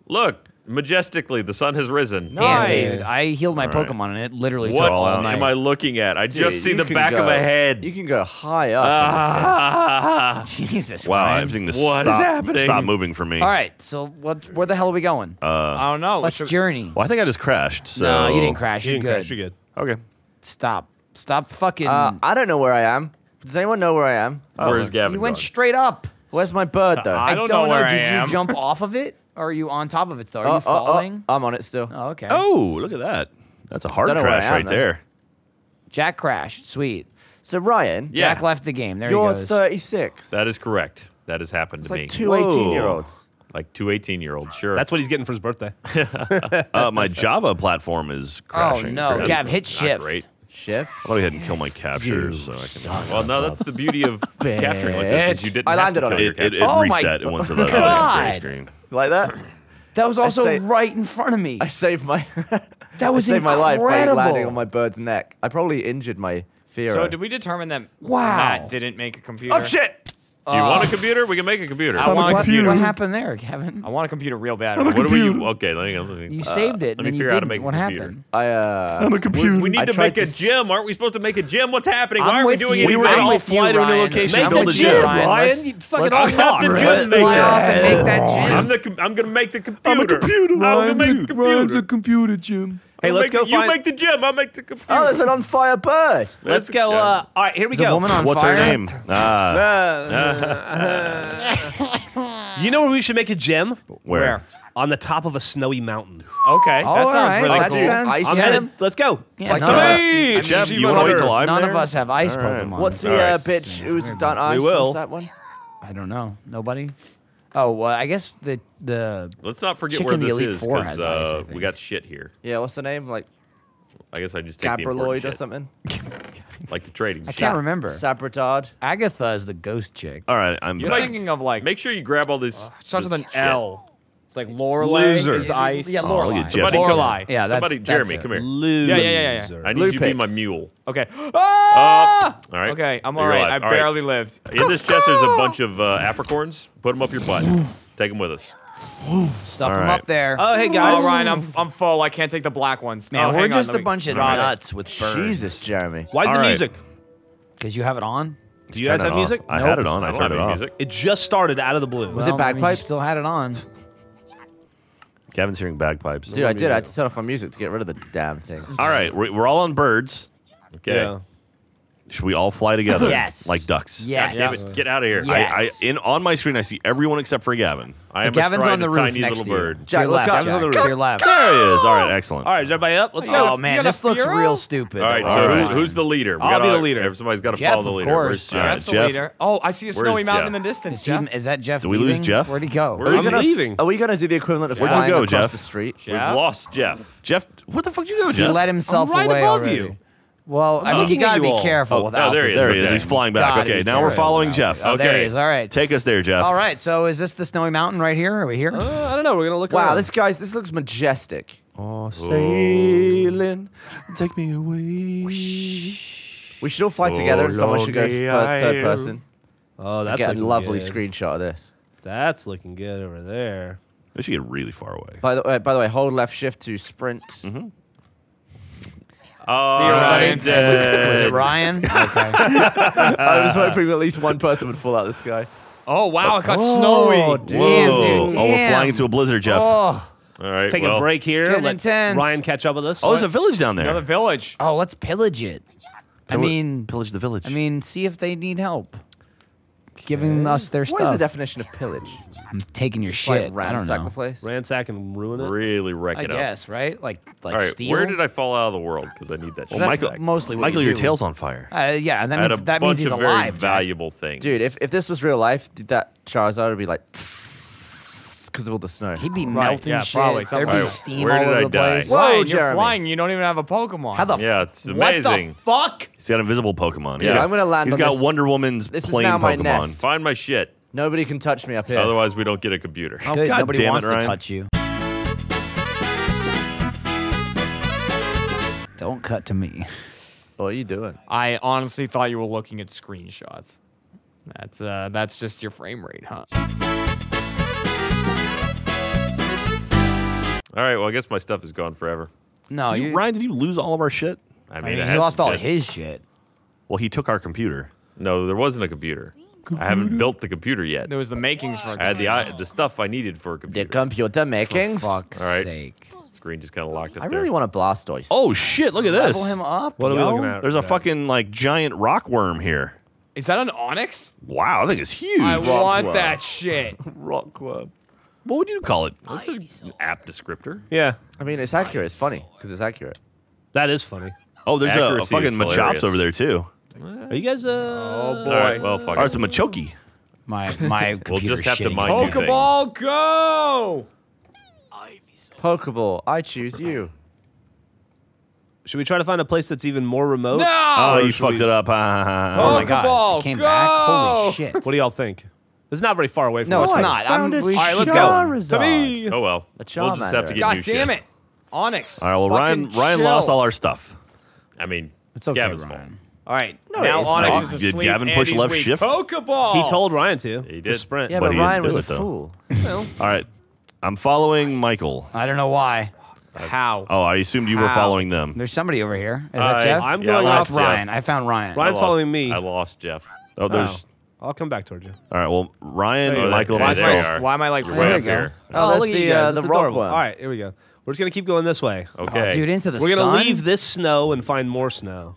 Speaker 4: Look, majestically, the sun has risen.
Speaker 2: Nice.
Speaker 3: dude, I healed my
Speaker 6: All right.
Speaker 3: Pokemon and it literally
Speaker 4: What
Speaker 3: took all
Speaker 6: out.
Speaker 3: night.
Speaker 4: am I looking at? I
Speaker 5: Dude,
Speaker 4: just see the
Speaker 5: can
Speaker 4: back of a head.
Speaker 5: You can go high up.
Speaker 4: Ah,
Speaker 3: Jesus,
Speaker 6: Wow,
Speaker 3: Ryan.
Speaker 6: everything to
Speaker 4: What is
Speaker 6: stop,
Speaker 4: happening?
Speaker 6: stop moving for me.
Speaker 3: All right, so what? Where the hell are we going?
Speaker 2: I don't know.
Speaker 3: Let's
Speaker 2: Should-
Speaker 3: journey.
Speaker 6: Well, I think I just crashed. So
Speaker 3: no, you didn't crash.
Speaker 1: You
Speaker 3: You're
Speaker 1: didn't
Speaker 3: good.
Speaker 1: crash, You're good.
Speaker 6: Okay.
Speaker 3: Stop. Stop fucking.
Speaker 5: Uh, I don't know where I am. Does anyone know where I am?
Speaker 4: Where's Gavin?
Speaker 3: you went
Speaker 4: gone?
Speaker 3: straight up.
Speaker 5: Where's my bird, though?
Speaker 2: I don't know
Speaker 3: know.
Speaker 2: where I
Speaker 3: Did you jump off of it, or are you on top of it? Still, are
Speaker 5: Oh,
Speaker 3: you
Speaker 5: oh, oh,
Speaker 3: falling?
Speaker 5: I'm on it still.
Speaker 3: Oh, okay.
Speaker 6: Oh, look at that. That's a hard
Speaker 5: Don't know where I
Speaker 6: crash
Speaker 5: am,
Speaker 6: right
Speaker 5: then.
Speaker 6: there.
Speaker 3: Jack crashed. Sweet.
Speaker 5: So, Ryan,
Speaker 4: Yeah.
Speaker 3: Jack left the game. There
Speaker 5: you're
Speaker 3: he goes.
Speaker 5: 36.
Speaker 4: That is correct. That has happened
Speaker 5: It's
Speaker 4: to
Speaker 5: like
Speaker 4: me.
Speaker 5: two
Speaker 6: Whoa.
Speaker 5: 18 year olds.
Speaker 4: like two 18 year olds. Sure.
Speaker 1: That's what he's getting for his birthday.
Speaker 6: Uh, my Java platform is oh, crashing.
Speaker 3: Oh no,
Speaker 6: That's
Speaker 3: Gab, hit shift.
Speaker 4: great.
Speaker 5: Shift.
Speaker 6: I'll go ahead and kill my captures so I can.
Speaker 4: Well, no, that's the beauty of capturing like this. Is you didn't
Speaker 5: I
Speaker 4: have
Speaker 5: landed
Speaker 4: to
Speaker 5: on
Speaker 4: kill
Speaker 5: it.
Speaker 4: your oh,
Speaker 6: It, it, it
Speaker 3: Oh my
Speaker 6: reset. It went to the
Speaker 3: God.
Speaker 6: screen.
Speaker 5: Like that?
Speaker 3: That was also
Speaker 5: say-
Speaker 3: right in front of me.
Speaker 5: I saved my.
Speaker 3: That was
Speaker 5: I saved my life by landing on my bird's neck. I probably injured my Fearow.
Speaker 2: So did we determine that
Speaker 3: Wow.
Speaker 2: Matt didn't make a computer?
Speaker 5: Oh shit!
Speaker 4: Do you want a computer? We can make a computer.
Speaker 2: I want a computer.
Speaker 3: what happened there, Kevin?
Speaker 2: I want a computer real bad.
Speaker 4: What are we? Okay, let me. Let me
Speaker 3: You saved it,
Speaker 4: let me
Speaker 3: then
Speaker 4: figure out how to
Speaker 3: didn't.
Speaker 4: make a
Speaker 3: What
Speaker 4: computer.
Speaker 3: happened?
Speaker 5: I uh.
Speaker 6: a computer.
Speaker 4: We need
Speaker 5: I
Speaker 4: to
Speaker 5: tried
Speaker 4: make
Speaker 5: to
Speaker 4: a
Speaker 5: s-
Speaker 4: gym. Aren't we supposed to make a gym? What's happening?
Speaker 3: I'm
Speaker 4: Why are we doing
Speaker 3: you.
Speaker 4: it?
Speaker 6: We were gonna all
Speaker 3: with you,
Speaker 6: fly to a new
Speaker 3: Ryan.
Speaker 6: location
Speaker 3: I'm
Speaker 6: and build
Speaker 3: with
Speaker 6: a gym.
Speaker 3: Ryan.
Speaker 1: Ryan,
Speaker 3: Let's-
Speaker 1: you fucking
Speaker 3: let's
Speaker 1: all
Speaker 3: fly-
Speaker 1: got
Speaker 4: the
Speaker 3: let's
Speaker 4: gym
Speaker 3: fly
Speaker 4: maker.
Speaker 3: off and make that gym.
Speaker 4: I'm the. I'm gonna make the computer.
Speaker 6: I'm a computer.
Speaker 4: I'm gonna make the computer.
Speaker 5: computer, Jim.
Speaker 1: Hey,
Speaker 4: I'll
Speaker 1: let's
Speaker 4: make
Speaker 1: go
Speaker 4: the- You make the gym. I'll make the computer.
Speaker 5: Oh, there's an on fire bird.
Speaker 1: Let's go. Uh, all right, here we
Speaker 3: Is a
Speaker 1: go.
Speaker 3: woman on
Speaker 6: What's
Speaker 3: fire?
Speaker 6: her name? Ah,
Speaker 1: You know where we should make a gym?
Speaker 6: where?
Speaker 1: On the top of a snowy mountain.
Speaker 2: Okay,
Speaker 3: All
Speaker 2: that sounds
Speaker 3: right,
Speaker 2: really
Speaker 3: that
Speaker 2: cool.
Speaker 3: sounds-
Speaker 5: Ice
Speaker 1: I'm headed. Let's go.
Speaker 3: Yeah,
Speaker 5: Like
Speaker 3: none, of us,
Speaker 2: Hey, Geoff,
Speaker 6: you want to wait till I'm
Speaker 3: none
Speaker 6: there?
Speaker 3: of us have ice
Speaker 6: All right.
Speaker 3: Pokemon.
Speaker 5: What's the uh, bitch who's done ice?
Speaker 1: will.
Speaker 5: What's that one?
Speaker 3: I don't know. Nobody. Oh, well, I guess the the
Speaker 4: Let's not forget
Speaker 3: Chicken
Speaker 4: where
Speaker 3: the
Speaker 4: this
Speaker 3: Elite
Speaker 4: is
Speaker 3: Four
Speaker 4: because
Speaker 3: has ice, I
Speaker 4: uh, we
Speaker 3: think.
Speaker 4: got shit here.
Speaker 5: Yeah, what's the name? Like
Speaker 4: I guess I just take the important
Speaker 5: Gabraloid or
Speaker 4: shit,
Speaker 5: something?
Speaker 4: like the trading.
Speaker 3: I
Speaker 4: shit.
Speaker 3: can't remember.
Speaker 5: Sabratard.
Speaker 3: Agatha is the ghost chick.
Speaker 6: All right, I'm
Speaker 2: You're
Speaker 6: back.
Speaker 2: thinking of like
Speaker 4: Make sure you grab all this.
Speaker 2: starts
Speaker 4: this
Speaker 2: with an
Speaker 4: shit.
Speaker 2: L. It's like Lorelei
Speaker 1: Loser.
Speaker 2: is ice.
Speaker 3: Yeah,
Speaker 6: Oh,
Speaker 3: Lorelei.
Speaker 6: look at Geoff.
Speaker 4: Somebody,
Speaker 2: Lorelei.
Speaker 4: come,
Speaker 3: Yeah, that's-
Speaker 4: somebody,
Speaker 3: that's
Speaker 4: Jeremy,
Speaker 3: it.
Speaker 4: come here.
Speaker 1: Loser.
Speaker 2: Yeah, yeah, yeah, yeah.
Speaker 4: I need you to be my mule.
Speaker 2: Okay. Ah!
Speaker 4: All right.
Speaker 2: Okay, I'm
Speaker 4: You're
Speaker 2: all right.
Speaker 4: alive.
Speaker 2: I
Speaker 4: All right.
Speaker 2: barely lived.
Speaker 4: In this chest, there's a bunch of uh, apricorns. Put them up your butt. Take them with us.
Speaker 3: Stuff
Speaker 6: All
Speaker 3: them
Speaker 6: right.
Speaker 3: up there.
Speaker 1: Oh, hey
Speaker 2: Oh,
Speaker 1: guys.
Speaker 2: Ryan, I'm I'm full. I can't take the black ones.
Speaker 3: Man,
Speaker 2: oh,
Speaker 3: we're
Speaker 2: hang on,
Speaker 3: just
Speaker 2: let
Speaker 3: a
Speaker 2: me-
Speaker 3: bunch of
Speaker 2: Got
Speaker 3: nuts with birds.
Speaker 5: Jesus, Jeremy.
Speaker 1: Why's
Speaker 6: All
Speaker 1: the
Speaker 6: right.
Speaker 1: music?
Speaker 3: Because you have it on.
Speaker 1: Do you guys
Speaker 6: Turn
Speaker 1: have
Speaker 6: it
Speaker 1: music?
Speaker 6: I had it on.
Speaker 4: I
Speaker 6: I
Speaker 4: don't
Speaker 6: turned
Speaker 4: have
Speaker 6: it
Speaker 4: any
Speaker 6: off.
Speaker 1: It just started out of the blue.
Speaker 5: Was it
Speaker 3: Well, I mean, you
Speaker 5: bagpipes?
Speaker 3: still had it on.
Speaker 6: Kevin's hearing bagpipes.
Speaker 5: Dude, I did. I had to turn off my music to get rid of the damn thing.
Speaker 6: All right, we're, we're all on birds.
Speaker 4: Okay.
Speaker 1: Yeah.
Speaker 6: Should we all fly together?
Speaker 3: Yes.
Speaker 6: Like ducks.
Speaker 3: Yes.
Speaker 4: Damn it, Get out of here.
Speaker 3: Yeah.
Speaker 6: I, I
Speaker 3: Yes.
Speaker 6: in on my screen I see everyone except for Gavin.
Speaker 4: I am
Speaker 3: Gavin's
Speaker 4: astride
Speaker 3: on the
Speaker 4: a
Speaker 3: roof
Speaker 4: tiny
Speaker 3: next
Speaker 4: little
Speaker 3: to you.
Speaker 4: bird.
Speaker 3: To your
Speaker 5: Jack, look
Speaker 3: left,
Speaker 5: up.
Speaker 3: Jack.
Speaker 1: on the
Speaker 3: To
Speaker 1: roof.
Speaker 3: your left.
Speaker 6: There he is. All right, excellent.
Speaker 1: All right, is everybody up? Let's
Speaker 3: oh,
Speaker 1: go.
Speaker 2: Oh man,
Speaker 3: this looks real stupid.
Speaker 4: All right, so
Speaker 6: right.
Speaker 4: Who, who's the leader? We
Speaker 1: I'll be
Speaker 4: gotta-
Speaker 1: the leader.
Speaker 4: Everybody's got to
Speaker 3: Geoff,
Speaker 4: follow the leader.
Speaker 3: of
Speaker 4: leader.
Speaker 3: course.
Speaker 4: Where's Geoff?
Speaker 2: That's the
Speaker 6: Geoff.
Speaker 2: leader. Oh, I see a
Speaker 4: Where's
Speaker 2: snowy mountain
Speaker 4: Geoff?
Speaker 2: in the distance.
Speaker 3: Is, he,
Speaker 2: Geoff.
Speaker 3: is that Geoff
Speaker 6: Did we lose
Speaker 3: leaving?
Speaker 6: Geoff?
Speaker 3: Where'd he go?
Speaker 4: Where
Speaker 5: Are we
Speaker 1: I'm
Speaker 5: gonna,
Speaker 1: leaving.
Speaker 5: Are we gonna do the equivalent of
Speaker 6: Where'd you
Speaker 5: flying
Speaker 6: go,
Speaker 5: across
Speaker 6: Geoff?
Speaker 5: the street?
Speaker 4: We've lost Geoff.
Speaker 6: Geoff, what the fuck did you do,
Speaker 3: He
Speaker 6: Geoff?
Speaker 3: let himself
Speaker 1: right
Speaker 3: away
Speaker 1: above
Speaker 3: already.
Speaker 1: you.
Speaker 3: Well, I mean, you gotta be careful
Speaker 4: Oh,
Speaker 3: with
Speaker 4: oh, there he is.
Speaker 6: there he is. He's flying back.
Speaker 3: Gotta
Speaker 6: okay,
Speaker 3: be
Speaker 6: now we're
Speaker 3: careful
Speaker 6: following
Speaker 3: with
Speaker 6: Geoff.
Speaker 3: altitude. Oh, there he
Speaker 4: Okay.
Speaker 3: is. All right.
Speaker 6: Take us there, Geoff.
Speaker 3: All right. So is this the snowy mountain right here? Are we here?
Speaker 1: Uh, I don't know. We're gonna look.
Speaker 5: Wow,
Speaker 1: around.
Speaker 5: this guy's this looks majestic.
Speaker 6: Oh, sailing, take me away.
Speaker 5: We should all fly together, and someone should go
Speaker 4: lonely
Speaker 5: third, third person.
Speaker 1: Oh, that's
Speaker 5: get a
Speaker 1: looking
Speaker 5: lovely
Speaker 1: good.
Speaker 5: screenshot of this.
Speaker 1: That's looking good over there.
Speaker 6: We should get really far away.
Speaker 5: By the way, by the way, hold left shift to sprint.
Speaker 4: Oh,
Speaker 2: you,
Speaker 4: I'm
Speaker 2: Ryan.
Speaker 3: Was it Ryan? Okay.
Speaker 5: I was hoping at least one person would fall out of the sky.
Speaker 2: Oh wow, it got
Speaker 5: Oh,
Speaker 2: snowy.
Speaker 5: dude.
Speaker 3: Damn,
Speaker 6: Whoa.
Speaker 3: dude.
Speaker 6: Oh, we're flying into a oh. blizzard, Geoff.
Speaker 3: Oh,
Speaker 4: All right,
Speaker 1: Take
Speaker 4: well,
Speaker 1: a break here.
Speaker 3: getting
Speaker 1: Let
Speaker 3: intense.
Speaker 1: Ryan catch up with us.
Speaker 6: Oh, there's a village down there.
Speaker 2: Another village.
Speaker 3: oh, let's pillage it. I mean,
Speaker 6: pillage the village.
Speaker 3: I mean, see if they need help. Giving us their stuff.
Speaker 5: What is the definition of pillage?
Speaker 3: I'm taking your
Speaker 5: Like
Speaker 3: shit. I don't
Speaker 5: ransack
Speaker 3: know.
Speaker 5: the place.
Speaker 1: ransack and ruin it.
Speaker 4: Really wreck
Speaker 3: I
Speaker 4: it up.
Speaker 3: guess, right? Like, like
Speaker 4: All right,
Speaker 3: steal.
Speaker 4: where did I fall out of the world? Because I need that shit.
Speaker 6: Oh,
Speaker 3: That's mostly what
Speaker 6: Michael,
Speaker 3: you
Speaker 6: your
Speaker 3: do.
Speaker 6: tail's on fire.
Speaker 3: Uh, yeah, and that
Speaker 4: I had
Speaker 3: means
Speaker 4: a
Speaker 3: that means he's
Speaker 4: of very
Speaker 3: alive. Jack.
Speaker 4: valuable things.
Speaker 5: Dude, if, if this was real life, did that Charizard would be like because of all the snow.
Speaker 3: He'd be
Speaker 2: Right,
Speaker 3: melting
Speaker 2: yeah,
Speaker 3: shit.
Speaker 2: probably,
Speaker 3: There'd
Speaker 2: something
Speaker 3: be
Speaker 4: like that.
Speaker 3: steam
Speaker 4: Where
Speaker 3: all
Speaker 4: did
Speaker 3: over
Speaker 4: I
Speaker 3: the
Speaker 4: die?
Speaker 3: place.
Speaker 5: Whoa,
Speaker 2: Ryan, you're
Speaker 5: Jeremy.
Speaker 2: flying. You don't even have a Pokemon.
Speaker 3: How the
Speaker 4: Yeah, it's
Speaker 3: what
Speaker 4: amazing.
Speaker 3: the fuck?
Speaker 6: He's got invisible Pokemon.
Speaker 4: Yeah.
Speaker 6: He's
Speaker 5: I'm gonna land
Speaker 6: He's
Speaker 5: on
Speaker 6: got
Speaker 5: this-
Speaker 6: Wonder Woman's
Speaker 5: this is
Speaker 6: plain
Speaker 5: now my
Speaker 6: Pokemon.
Speaker 5: nest.
Speaker 4: Find my shit.
Speaker 5: Nobody can touch me up here.
Speaker 4: Otherwise, we don't get a computer.
Speaker 6: Oh,
Speaker 3: Good.
Speaker 6: God
Speaker 3: Nobody
Speaker 6: damn it,
Speaker 3: wants to
Speaker 6: Ryan.
Speaker 3: touch you. Don't cut to me.
Speaker 5: what are you doing?
Speaker 2: I honestly thought you were looking at screenshots. That's uh, that's just your frame rate, huh?
Speaker 4: All right, well, I guess my stuff is gone forever.
Speaker 3: No,
Speaker 6: Did you-
Speaker 3: you,
Speaker 6: Ryan, did you lose all of our shit?
Speaker 4: I
Speaker 3: I
Speaker 4: mean,
Speaker 3: mean,
Speaker 4: I
Speaker 3: he lost all
Speaker 4: shit.
Speaker 3: his shit.
Speaker 6: Well, he took our computer.
Speaker 4: No, there wasn't a computer. I haven't built the computer yet.
Speaker 2: There was the makings for. a
Speaker 4: I had the
Speaker 2: computer.
Speaker 4: I, the stuff I needed for a computer.
Speaker 5: The
Speaker 4: computer.
Speaker 5: computer makings.
Speaker 3: For fuck's
Speaker 4: All right.
Speaker 3: sake.
Speaker 4: Screen just kind of locked up
Speaker 5: I
Speaker 4: there.
Speaker 5: really want a Blastoise.
Speaker 6: Oh shit! Look at this.
Speaker 3: Level him up.
Speaker 1: What are we looking at?
Speaker 6: There's a
Speaker 1: Yeah.
Speaker 6: fucking like giant rock worm here.
Speaker 2: Is that an Onix?
Speaker 6: Wow, I think it's huge.
Speaker 2: I want
Speaker 5: Rockwell.
Speaker 2: that shit.
Speaker 5: Rockworm.
Speaker 6: What would you call it?
Speaker 4: That's an app descriptor.
Speaker 1: Yeah,
Speaker 5: I mean, it's accurate. It's funny because it's accurate.
Speaker 1: that is funny.
Speaker 6: Oh, there's a, a fucking Machops over there too.
Speaker 1: Are you guys? Uh,
Speaker 2: Oh boy.
Speaker 4: All right, well, fuck
Speaker 6: Oh,
Speaker 4: it.
Speaker 6: it's a Machoke.
Speaker 3: My my
Speaker 4: We'll just have to
Speaker 3: shitting
Speaker 4: mind
Speaker 3: itself.
Speaker 4: you
Speaker 2: Pokeball, go!
Speaker 5: Pokeball, I choose you.
Speaker 1: Should we try to find a place that's even more remote?
Speaker 6: No!
Speaker 1: Oh,
Speaker 6: you fucked
Speaker 1: we-
Speaker 6: it up.
Speaker 3: Oh my god,
Speaker 2: Pokeball,
Speaker 3: it came
Speaker 2: go!
Speaker 3: back. Holy shit.
Speaker 1: What do y'all think? It's not very far away from
Speaker 3: No,
Speaker 1: us.
Speaker 3: it's not. I'm,
Speaker 5: a
Speaker 3: we
Speaker 1: All right, let's go. To me.
Speaker 6: Oh well.
Speaker 5: A
Speaker 6: We'll just have to get
Speaker 2: God
Speaker 6: new
Speaker 2: damn
Speaker 6: shit.
Speaker 2: it. Onix.
Speaker 6: All right. Well, Ryan
Speaker 2: fucking
Speaker 6: Ryan
Speaker 2: chill.
Speaker 6: lost all our stuff.
Speaker 4: I mean,
Speaker 3: It's okay,
Speaker 4: Gavin's fault.
Speaker 3: Ryan.
Speaker 2: All right.
Speaker 5: No,
Speaker 2: now
Speaker 5: it is
Speaker 2: Onix
Speaker 6: not.
Speaker 2: is
Speaker 6: Did
Speaker 2: asleep.
Speaker 6: Gavin
Speaker 2: and
Speaker 6: push
Speaker 2: he's
Speaker 6: left
Speaker 2: weak.
Speaker 6: shift?
Speaker 2: Pokeball.
Speaker 1: He told Ryan to.
Speaker 4: He
Speaker 1: to
Speaker 4: did.
Speaker 1: sprint.
Speaker 5: Yeah,
Speaker 6: But
Speaker 5: but,
Speaker 6: he
Speaker 5: Ryan
Speaker 6: didn't
Speaker 5: was
Speaker 6: do
Speaker 5: a
Speaker 6: it, though.
Speaker 5: fool.
Speaker 6: All right. I'm following Michael.
Speaker 3: I don't know why.
Speaker 2: How?
Speaker 6: Oh, I assumed you were
Speaker 2: How?
Speaker 6: following them.
Speaker 3: There's somebody over here. Is
Speaker 4: I-
Speaker 3: that Geoff?
Speaker 1: I'm
Speaker 4: Yeah, I
Speaker 1: going
Speaker 3: Oh,
Speaker 1: off.
Speaker 4: Geoff.
Speaker 3: Ryan. I found Ryan.
Speaker 1: Ryan- Ryan's
Speaker 4: I lost-
Speaker 1: following me.
Speaker 4: I lost Geoff.
Speaker 6: Oh, there's. Oh.
Speaker 1: I'll come back towards you.
Speaker 6: All right. Well, Ryan,
Speaker 1: There.
Speaker 6: Michael, and
Speaker 2: Why, am I, why am I like
Speaker 4: You're
Speaker 3: There
Speaker 4: way
Speaker 3: you
Speaker 4: up here.
Speaker 5: Oh, that's
Speaker 1: look
Speaker 5: the,
Speaker 1: you guys.
Speaker 5: uh, the
Speaker 1: It's
Speaker 5: rock one.
Speaker 1: All right, here we go. We're just gonna keep going this way.
Speaker 4: Okay.
Speaker 3: Oh, dude, into the
Speaker 1: We're gonna
Speaker 3: sun?
Speaker 1: leave this snow and find more snow,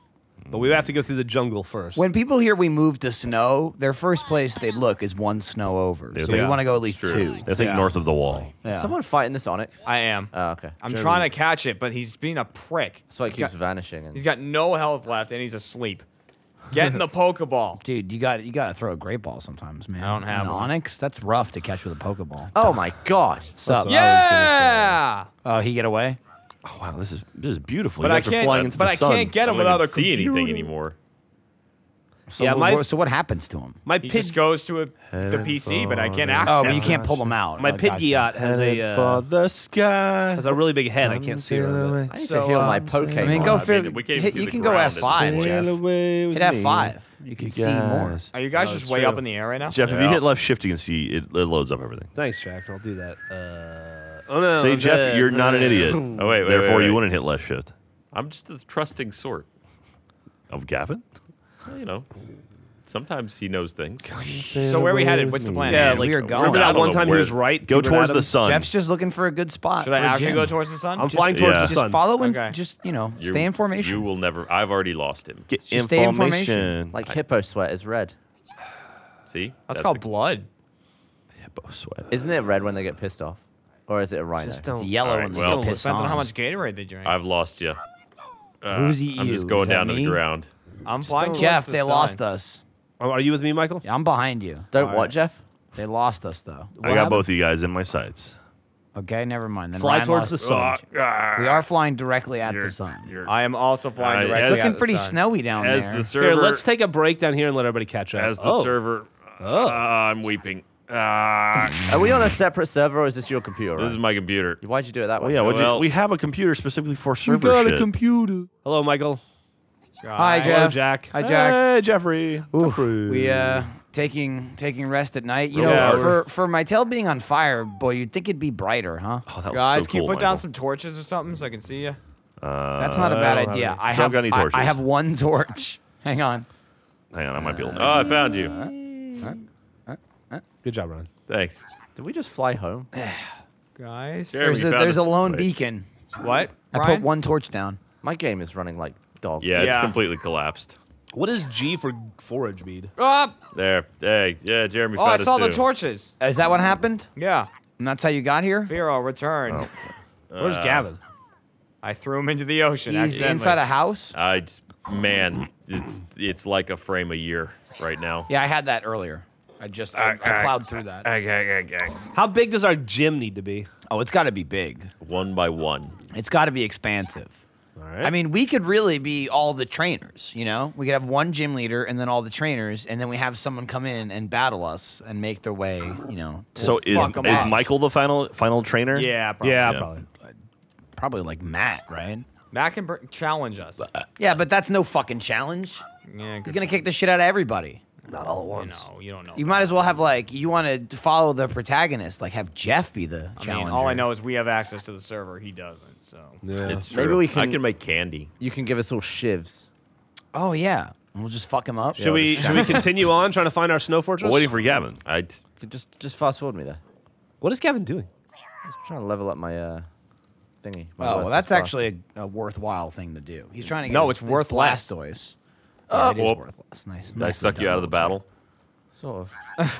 Speaker 1: but we have to go through the jungle first.
Speaker 3: When people hear we moved to snow, their first place they look is one snow over. They so
Speaker 1: Yeah.
Speaker 3: we want to go at least two.
Speaker 6: They think
Speaker 1: Yeah.
Speaker 6: north of the wall.
Speaker 3: Yeah.
Speaker 5: Is someone fighting this Onix?
Speaker 2: I am.
Speaker 5: Oh, okay.
Speaker 2: I'm trying to catch it, but he's being a prick.
Speaker 5: That's why it
Speaker 2: He's
Speaker 5: keeps
Speaker 2: got-
Speaker 5: vanishing. And
Speaker 2: He's got no health left and he's asleep. Get in the Pokeball.
Speaker 3: Dude, you got you got to throw a great ball sometimes, man.
Speaker 2: I don't have
Speaker 3: An
Speaker 2: one.
Speaker 3: Onix. That's rough to catch with a pokeball.
Speaker 5: oh my god.
Speaker 3: Sup?
Speaker 1: what I was
Speaker 2: Yeah.
Speaker 3: Oh, he get away.
Speaker 6: Oh wow, this is this is beautiful.
Speaker 2: But
Speaker 6: you
Speaker 2: I
Speaker 6: guys are
Speaker 2: can't.
Speaker 6: flying into
Speaker 2: But
Speaker 6: the
Speaker 2: I
Speaker 6: sun.
Speaker 2: can't get him
Speaker 4: don't
Speaker 2: without
Speaker 4: even
Speaker 2: a
Speaker 4: see anything anymore.
Speaker 3: So,
Speaker 1: Yeah, my-
Speaker 3: so what happens to him?
Speaker 1: my
Speaker 2: He just goes to a, the PC, but I can't access.
Speaker 3: Oh, but you can't pull them out.
Speaker 1: my
Speaker 3: Oh, gotcha.
Speaker 1: Pidgeot has a uh,
Speaker 6: the sky.
Speaker 1: has a really big head. I can't see it.
Speaker 5: I need
Speaker 2: So,
Speaker 5: to heal my Pokemon.
Speaker 3: I mean, go
Speaker 4: I
Speaker 3: fi-
Speaker 4: mean, we can't even
Speaker 3: hit- You can go F
Speaker 4: at
Speaker 3: five,
Speaker 6: Geoff.
Speaker 3: Hit F five. You can see more.
Speaker 2: Are you guys
Speaker 1: No,
Speaker 2: just way
Speaker 1: true.
Speaker 2: up in the air right now?
Speaker 6: Geoff, if you hit left shift, you can see it, it loads up everything.
Speaker 1: Thanks, Jack. I'll do that. Uh, oh no.
Speaker 6: Say,
Speaker 1: I'm
Speaker 6: Geoff,
Speaker 1: dead.
Speaker 6: you're not an idiot.
Speaker 4: Oh wait, wait,
Speaker 6: Therefore,
Speaker 4: wait,
Speaker 6: you wouldn't hit left shift.
Speaker 4: I'm just a trusting sort.
Speaker 6: Of Gavin?
Speaker 4: Well, You know, sometimes he knows things.
Speaker 2: So where are we headed? What's the plan?
Speaker 1: Yeah, like
Speaker 3: we are going.
Speaker 1: remember that one
Speaker 4: know
Speaker 1: time he was right?
Speaker 6: Go
Speaker 1: Keep
Speaker 6: towards
Speaker 1: at
Speaker 6: the sun.
Speaker 3: Geoff's just looking for a good spot.
Speaker 2: Should
Speaker 3: for
Speaker 2: I
Speaker 3: a
Speaker 2: actually
Speaker 3: gym.
Speaker 2: go towards the sun?
Speaker 1: I'm
Speaker 2: Just-
Speaker 1: flying towards
Speaker 6: yeah.
Speaker 1: the sun.
Speaker 3: Just follow and
Speaker 2: Okay.
Speaker 3: just you know
Speaker 4: You-
Speaker 3: stay in formation.
Speaker 4: You will never. I've already lost him.
Speaker 6: Get
Speaker 3: Just stay in formation.
Speaker 5: like hippo sweat is red.
Speaker 4: See,
Speaker 2: That's called
Speaker 4: a-
Speaker 2: blood.
Speaker 6: hippo sweat.
Speaker 5: Isn't it red when they get pissed off? Or is it a rhino?
Speaker 1: Just
Speaker 3: It's
Speaker 1: don't.
Speaker 3: yellow
Speaker 4: Alright,
Speaker 3: and
Speaker 4: well-
Speaker 3: still pissed
Speaker 2: Depends on how much Gatorade they drink.
Speaker 4: I've lost you. Uh,
Speaker 3: Who's he
Speaker 4: I'm just going down to the ground.
Speaker 2: I'm flying towards
Speaker 3: Geoff,
Speaker 2: the
Speaker 3: they
Speaker 2: sun.
Speaker 3: lost us.
Speaker 1: Oh, Are you with me, Michael?
Speaker 3: Yeah, I'm behind you.
Speaker 5: Don't
Speaker 1: Alright.
Speaker 5: what, Geoff?
Speaker 3: They lost us though.
Speaker 6: I got both of you guys in my sights.
Speaker 3: Okay, never mind. Then
Speaker 1: Fly
Speaker 3: Ryan
Speaker 1: towards the
Speaker 3: lost-
Speaker 1: sun.
Speaker 3: We are flying directly at
Speaker 4: You're-
Speaker 3: the sun.
Speaker 2: I am also flying
Speaker 4: Uh,
Speaker 2: directly.
Speaker 4: as-
Speaker 3: It's
Speaker 2: at
Speaker 3: looking pretty snowy down
Speaker 4: as
Speaker 3: there.
Speaker 4: the server.
Speaker 1: Here, let's take a break down here and let everybody catch up.
Speaker 4: as the
Speaker 1: oh.
Speaker 4: server.
Speaker 1: Oh.
Speaker 4: Uh, I'm weeping. Uh,
Speaker 5: Are we on a separate server or is this your computer?
Speaker 4: this is my computer.
Speaker 5: Why'd you do it that
Speaker 6: Oh
Speaker 5: way?
Speaker 6: yeah,
Speaker 4: Well-
Speaker 6: you, we have a computer specifically for server We got shit.
Speaker 3: A computer.
Speaker 1: Hello, Michael.
Speaker 3: Hi,
Speaker 2: Guys.
Speaker 1: Hello,
Speaker 3: Geoff.
Speaker 1: Jack.
Speaker 3: Hi, Jack.
Speaker 6: Hey, Jeffrey.
Speaker 3: Oof,
Speaker 6: Jeffrey.
Speaker 3: we uh taking taking rest at night. You know,
Speaker 6: we're-
Speaker 3: for for my tail being on fire, boy, you'd think it'd be brighter, huh?
Speaker 6: Oh, that was
Speaker 2: Guys,
Speaker 6: so
Speaker 2: can you
Speaker 6: cool,
Speaker 2: put down
Speaker 6: Michael.
Speaker 2: some torches or something so I can see you?
Speaker 6: Uh,
Speaker 3: That's not a bad uh,
Speaker 1: I don't have
Speaker 3: idea.
Speaker 1: any.
Speaker 3: I
Speaker 6: Don't
Speaker 3: have
Speaker 6: got any
Speaker 3: I- I, have one torch. Hang on.
Speaker 6: Hang on, I might be able to.
Speaker 4: Oh, I found you.
Speaker 1: Good job, Ron.
Speaker 4: Thanks.
Speaker 5: Did we just fly home?
Speaker 2: Guys.
Speaker 4: Jeremy
Speaker 3: There's a
Speaker 4: found
Speaker 3: there's a
Speaker 4: us-
Speaker 3: lone
Speaker 6: Wait.
Speaker 3: beacon.
Speaker 2: What?
Speaker 3: I
Speaker 2: Ryan?
Speaker 3: put one torch down.
Speaker 5: My game is running like dog.
Speaker 4: Yeah, it's
Speaker 2: Yeah.
Speaker 4: completely collapsed.
Speaker 1: What is G for forage bead?
Speaker 2: Ah!
Speaker 4: There. Hey, yeah, Jeremy
Speaker 2: Oh, I
Speaker 4: found us
Speaker 2: saw the
Speaker 4: too.
Speaker 2: torches.
Speaker 3: Is that what happened?
Speaker 2: Yeah.
Speaker 3: And that's how you got here?
Speaker 2: Vero, return.
Speaker 1: Where's
Speaker 4: Uh,
Speaker 1: Gavin?
Speaker 2: I threw him into the ocean.
Speaker 3: He's
Speaker 2: accidentally.
Speaker 3: inside a house.
Speaker 4: I, j- man, it's it's like a frame a year right now.
Speaker 3: Yeah, I had that earlier. I just I, I plowed through that.
Speaker 1: How big does our gym need to be?
Speaker 3: Oh, it's got to be big.
Speaker 4: One by one.
Speaker 3: It's got to be expansive.
Speaker 1: All right.
Speaker 3: I mean, we could really be all the trainers, you know? We could have one gym leader and then all the trainers, and then we have someone come in and battle us and make their way, you know. to-
Speaker 6: So is is. Michael the final final trainer?
Speaker 2: Yeah, probably.
Speaker 1: yeah,
Speaker 6: Yeah.
Speaker 1: probably.
Speaker 3: probably like Matt, right?
Speaker 2: Matt can br- challenge us.
Speaker 3: Uh, yeah, but that's no fucking challenge.
Speaker 2: Yeah,
Speaker 3: He's going to kick the shit out of everybody.
Speaker 1: Not all at
Speaker 2: point.
Speaker 1: once.
Speaker 2: No, you don't know.
Speaker 3: You might as well have, like, you want to follow the protagonist, like have Geoff be the
Speaker 2: I
Speaker 3: challenger.
Speaker 2: mean, all I know is we have access to the server. He doesn't. So
Speaker 1: Yeah.
Speaker 4: It's
Speaker 5: Maybe
Speaker 4: true.
Speaker 5: we
Speaker 4: I
Speaker 5: can-
Speaker 4: can make candy.
Speaker 5: You can give us little shivs.
Speaker 3: Oh, yeah. And We'll just fuck him up.
Speaker 1: should we should we continue on trying to find our snow fortress?
Speaker 6: We're waiting for Gavin.
Speaker 4: I
Speaker 5: Could Just just fast forward me there.
Speaker 1: what is Gavin doing?
Speaker 5: Just trying to level up my uh thingy. my
Speaker 3: Oh, well,
Speaker 5: worthless
Speaker 3: that's
Speaker 5: bar.
Speaker 3: actually a, a worthwhile thing to do. He's trying to get
Speaker 2: No,
Speaker 3: his-
Speaker 2: it's
Speaker 3: his
Speaker 2: worth less.
Speaker 3: Blastoise. Yeah, it is
Speaker 4: whoop.
Speaker 3: worthless. Nice.
Speaker 4: did I suck you out of the battle.
Speaker 5: sort of.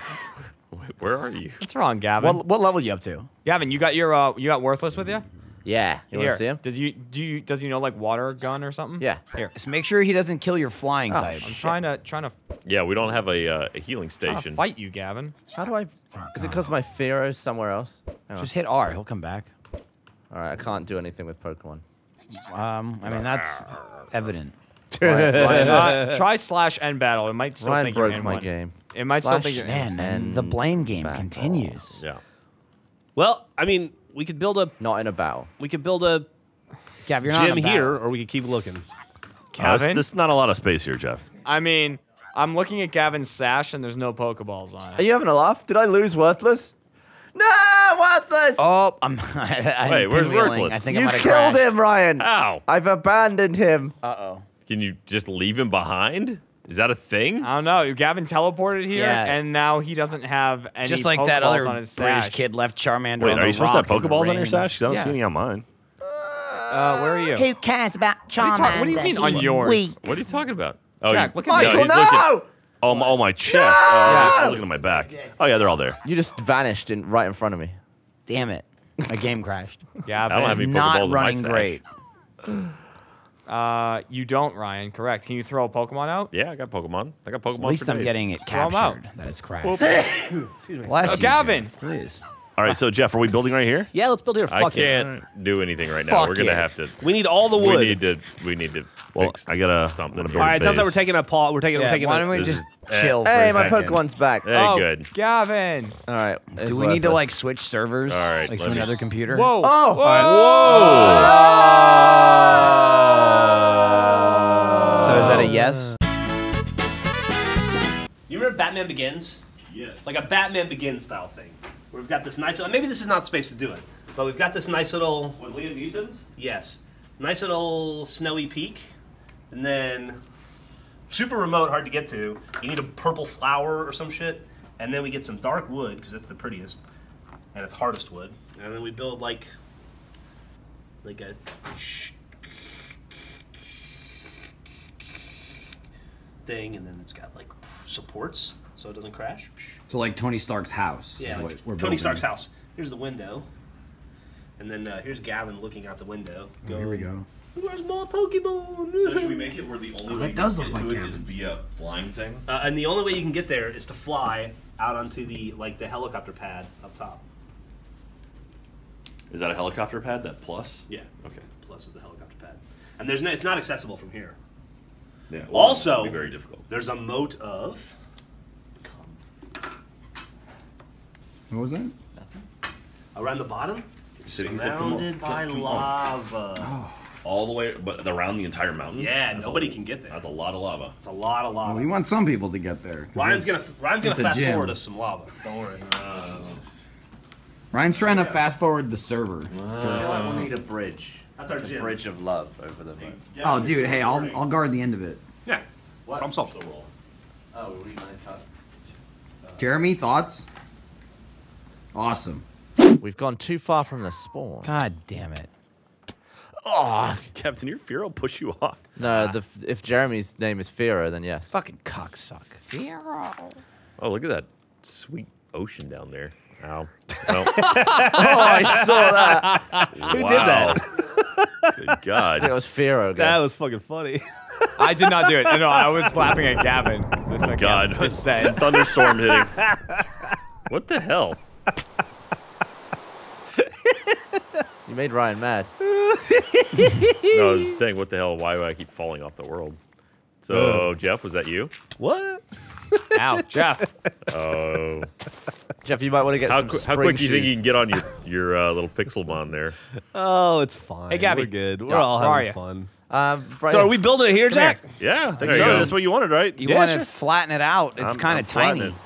Speaker 4: Wait, where are you?
Speaker 2: what's wrong. Gavin?
Speaker 3: What, what level you up to?
Speaker 2: Gavin, you got your uh, you got worthless with you?
Speaker 5: Yeah. You want
Speaker 2: Here.
Speaker 5: to see him?
Speaker 2: Does you do you does he know like water gun or something?
Speaker 5: Yeah.
Speaker 2: Here.
Speaker 3: Just make sure he doesn't kill your flying
Speaker 5: Oh,
Speaker 3: type.
Speaker 2: I'm trying to trying to,
Speaker 4: Yeah, we don't have a, uh, a healing
Speaker 2: trying to
Speaker 4: station.
Speaker 2: fight you, Gavin.
Speaker 5: How do I? Is it because my Fearow's somewhere else?
Speaker 3: Just hit R. He'll come back.
Speaker 5: All right, I can't do anything with Pokemon.
Speaker 3: Um, I mean that's evident.
Speaker 5: Ryan, Ryan,
Speaker 2: not? Try slash end battle. It might still
Speaker 5: Ryan
Speaker 2: think you're in
Speaker 5: my
Speaker 2: one.
Speaker 5: game.
Speaker 2: It might still think you're in.
Speaker 3: Man, man, the blame game
Speaker 5: back
Speaker 3: continues.
Speaker 4: Yeah.
Speaker 1: Well, I mean, we could build a
Speaker 5: Not in a battle.
Speaker 1: we could build a
Speaker 3: Gav, you're
Speaker 1: gym
Speaker 3: in a
Speaker 1: here, or we could keep looking.
Speaker 6: Uh, this,
Speaker 2: Gavin?
Speaker 6: this is not a lot of space here, Geoff.
Speaker 2: I mean, I'm looking at Gavin's sash and there's no Pokeballs on it.
Speaker 5: Are you having a laugh? Did I lose Worthless? No, Worthless!
Speaker 3: Oh, I'm. I, I'm
Speaker 6: Wait, where's. Worthless?
Speaker 3: I think
Speaker 5: You've
Speaker 3: might have
Speaker 5: killed
Speaker 3: crashed.
Speaker 5: him, Ryan.
Speaker 4: Ow.
Speaker 5: I've abandoned him.
Speaker 3: Uh oh.
Speaker 4: Can you just leave him behind? Is that a thing?
Speaker 2: I don't know. Gavin teleported here,
Speaker 3: Yeah.
Speaker 2: and now he doesn't have any
Speaker 3: Just like that
Speaker 2: Pokeballs
Speaker 3: other
Speaker 2: on his
Speaker 3: British
Speaker 2: sash.
Speaker 3: kid left Charmander
Speaker 6: Wait,
Speaker 3: on
Speaker 6: are
Speaker 3: the
Speaker 6: you supposed to have
Speaker 3: rock in the
Speaker 6: Pokeballs on your
Speaker 3: rain.
Speaker 6: sash? 'Cause I don't
Speaker 3: Yeah.
Speaker 6: see any on mine.
Speaker 2: Uh, where are you?
Speaker 7: Who cares about
Speaker 2: What are you,
Speaker 7: Charmander?
Speaker 2: talk- what do you mean on yours?
Speaker 7: weak.
Speaker 4: What are you talking about? Oh,
Speaker 2: Jack, look at
Speaker 4: no,
Speaker 5: Michael,
Speaker 4: he's
Speaker 5: no!
Speaker 4: looking-
Speaker 6: Oh, my, oh, my chest. Uh, I was looking at my back. Oh, yeah, they're all there.
Speaker 5: You just vanished in right in front of me.
Speaker 3: Damn it! My game crashed.
Speaker 2: Gavin.
Speaker 4: I don't have any
Speaker 3: Not
Speaker 4: Pokeballs in my
Speaker 3: running
Speaker 4: sash.
Speaker 3: great.
Speaker 2: Uh, you don't, Ryan. Correct. Can you throw a Pokemon out?
Speaker 4: Yeah, I got Pokemon. I got Pokemon
Speaker 3: At least
Speaker 4: for
Speaker 3: I'm
Speaker 4: days.
Speaker 3: getting it
Speaker 2: Throw 'em out.
Speaker 3: captured. That it's crashed. Bless
Speaker 2: Uh,
Speaker 3: you,
Speaker 2: Gavin.
Speaker 3: Geoff, Please.
Speaker 6: All right, so Geoff, are we building right here?
Speaker 1: Yeah, let's build here.
Speaker 4: I
Speaker 1: Fuck it.
Speaker 4: can't do anything right now.
Speaker 3: Fuck
Speaker 4: We're gonna
Speaker 3: it.
Speaker 4: have to.
Speaker 1: We need all the wood.
Speaker 4: We need to. We need to
Speaker 6: Well,
Speaker 4: fix
Speaker 6: I gotta
Speaker 4: something.
Speaker 6: I'm
Speaker 4: here.
Speaker 1: all right, it sounds like we're taking a pause. We're taking.
Speaker 3: Yeah,
Speaker 1: we're taking.
Speaker 3: why
Speaker 1: a,
Speaker 3: don't we
Speaker 4: This
Speaker 3: just
Speaker 4: is- eh,
Speaker 3: chill for
Speaker 5: Hey,
Speaker 3: a
Speaker 5: my
Speaker 3: second?
Speaker 5: Pokemon's back.
Speaker 4: Hey,
Speaker 2: oh,
Speaker 4: good.
Speaker 2: Gavin.
Speaker 5: All right. it's
Speaker 3: Do we need to
Speaker 5: Worthless.
Speaker 3: like switch servers?
Speaker 4: All right,
Speaker 3: like
Speaker 4: let
Speaker 3: to
Speaker 4: me-
Speaker 3: another computer?
Speaker 2: Whoa.
Speaker 5: Oh. Whoa!
Speaker 3: So is that a yes?
Speaker 1: You remember Batman Begins?
Speaker 6: Yes.
Speaker 1: Like a Batman Begins style thing. We've got this nice. Maybe this is not the space to do it, but we've got this nice little.
Speaker 6: With Liam Neeson's?
Speaker 1: Yes. Nice little snowy peak. And then super remote, hard to get to. You need a purple flower or some shit. And then we get some dark wood, because that's the prettiest. And it's hardest wood. And then we build like like a thing, and then it's got like supports so it doesn't crash.
Speaker 3: So like Tony Stark's house.
Speaker 1: Yeah, like
Speaker 3: we're
Speaker 1: Tony
Speaker 3: building.
Speaker 1: Stark's house. Here's the window. And then uh, here's Gavin looking out the window.
Speaker 3: Oh, here we go.
Speaker 1: Where's my Pokemon?
Speaker 6: So should we make it where the only way
Speaker 3: that
Speaker 6: you
Speaker 3: does
Speaker 6: can
Speaker 3: look
Speaker 6: get
Speaker 3: like
Speaker 6: to it
Speaker 3: Gavin.
Speaker 6: is via flying thing?
Speaker 1: Uh, and the only way you can get there is to fly out onto the like the helicopter pad up top.
Speaker 6: Is that a helicopter pad? That plus?
Speaker 1: Yeah.
Speaker 6: Okay.
Speaker 1: Plus is the helicopter pad. And there's no, it's not accessible from here.
Speaker 6: Yeah.
Speaker 1: Also-
Speaker 6: be very difficult.
Speaker 1: There's a moat of.
Speaker 3: What was that?
Speaker 1: Around the bottom, it's
Speaker 6: He said- "Come on,
Speaker 1: surrounded by
Speaker 6: come on."
Speaker 1: lava. Oh.
Speaker 6: All the way, but around the entire mountain.
Speaker 1: Yeah,
Speaker 6: That's
Speaker 1: nobody
Speaker 6: a-
Speaker 1: can get there.
Speaker 6: That's a lot of lava.
Speaker 1: It's a lot of lava.
Speaker 3: we want some people to get there. 'cause
Speaker 1: Ryan's gonna
Speaker 3: it's-
Speaker 1: Ryan's gonna
Speaker 3: it's a
Speaker 1: fast
Speaker 3: gym.
Speaker 1: forward us some lava. Don't worry.
Speaker 3: Uh, Ryan's trying to fast forward the server.
Speaker 5: Uh, we'll need a bridge.
Speaker 1: That's our
Speaker 5: A
Speaker 1: gym.
Speaker 5: bridge of love over the moat.
Speaker 3: oh, dude, hey, I'll I'll guard the end of it.
Speaker 1: Yeah. What? Problem solved.
Speaker 5: Oh, we might cut.
Speaker 3: Jeremy, thoughts? Awesome.
Speaker 5: We've gone too far from the spawn.
Speaker 3: God damn it. Ah.
Speaker 6: Oh, Captain, your fear will push you off.
Speaker 5: No, the, if Jeremy's name is Fearow, then yes.
Speaker 3: Fucking cocksuck. cocksucker.
Speaker 4: Oh, look at that sweet ocean down there. Ow. Well,
Speaker 5: oh, I saw that.
Speaker 6: Who did that? Good God.
Speaker 5: That was Fearow again.
Speaker 1: That was fucking funny.
Speaker 2: I did not do it. No, I was laughing at Gavin. 'cause This, like,
Speaker 6: God.
Speaker 2: descent.
Speaker 6: Thunderstorm hitting.
Speaker 4: what the hell?
Speaker 5: You made Ryan mad.
Speaker 4: No, I was saying, what the hell? Why do I keep falling off the world? So, Geoff, was that you?
Speaker 1: what?
Speaker 2: Ow, Geoff.
Speaker 4: Oh,
Speaker 5: Geoff, you might want to get
Speaker 4: how,
Speaker 5: some
Speaker 4: qu- how
Speaker 5: spring
Speaker 4: quick do you think you can get on your your uh, little Pixelmon there?
Speaker 1: Oh, it's fine.
Speaker 2: Hey, Gabby.
Speaker 1: We're good. We're
Speaker 2: Yeah,
Speaker 1: all having
Speaker 2: you?
Speaker 1: fun.
Speaker 5: Um, right
Speaker 1: So are we building it here, Jack?
Speaker 6: Yeah, I think
Speaker 4: There
Speaker 6: so. That's what you wanted, right?
Speaker 3: You
Speaker 1: Yeah,
Speaker 3: want
Speaker 1: sure.
Speaker 3: to flatten it out. It's kind of tiny.
Speaker 6: flattening.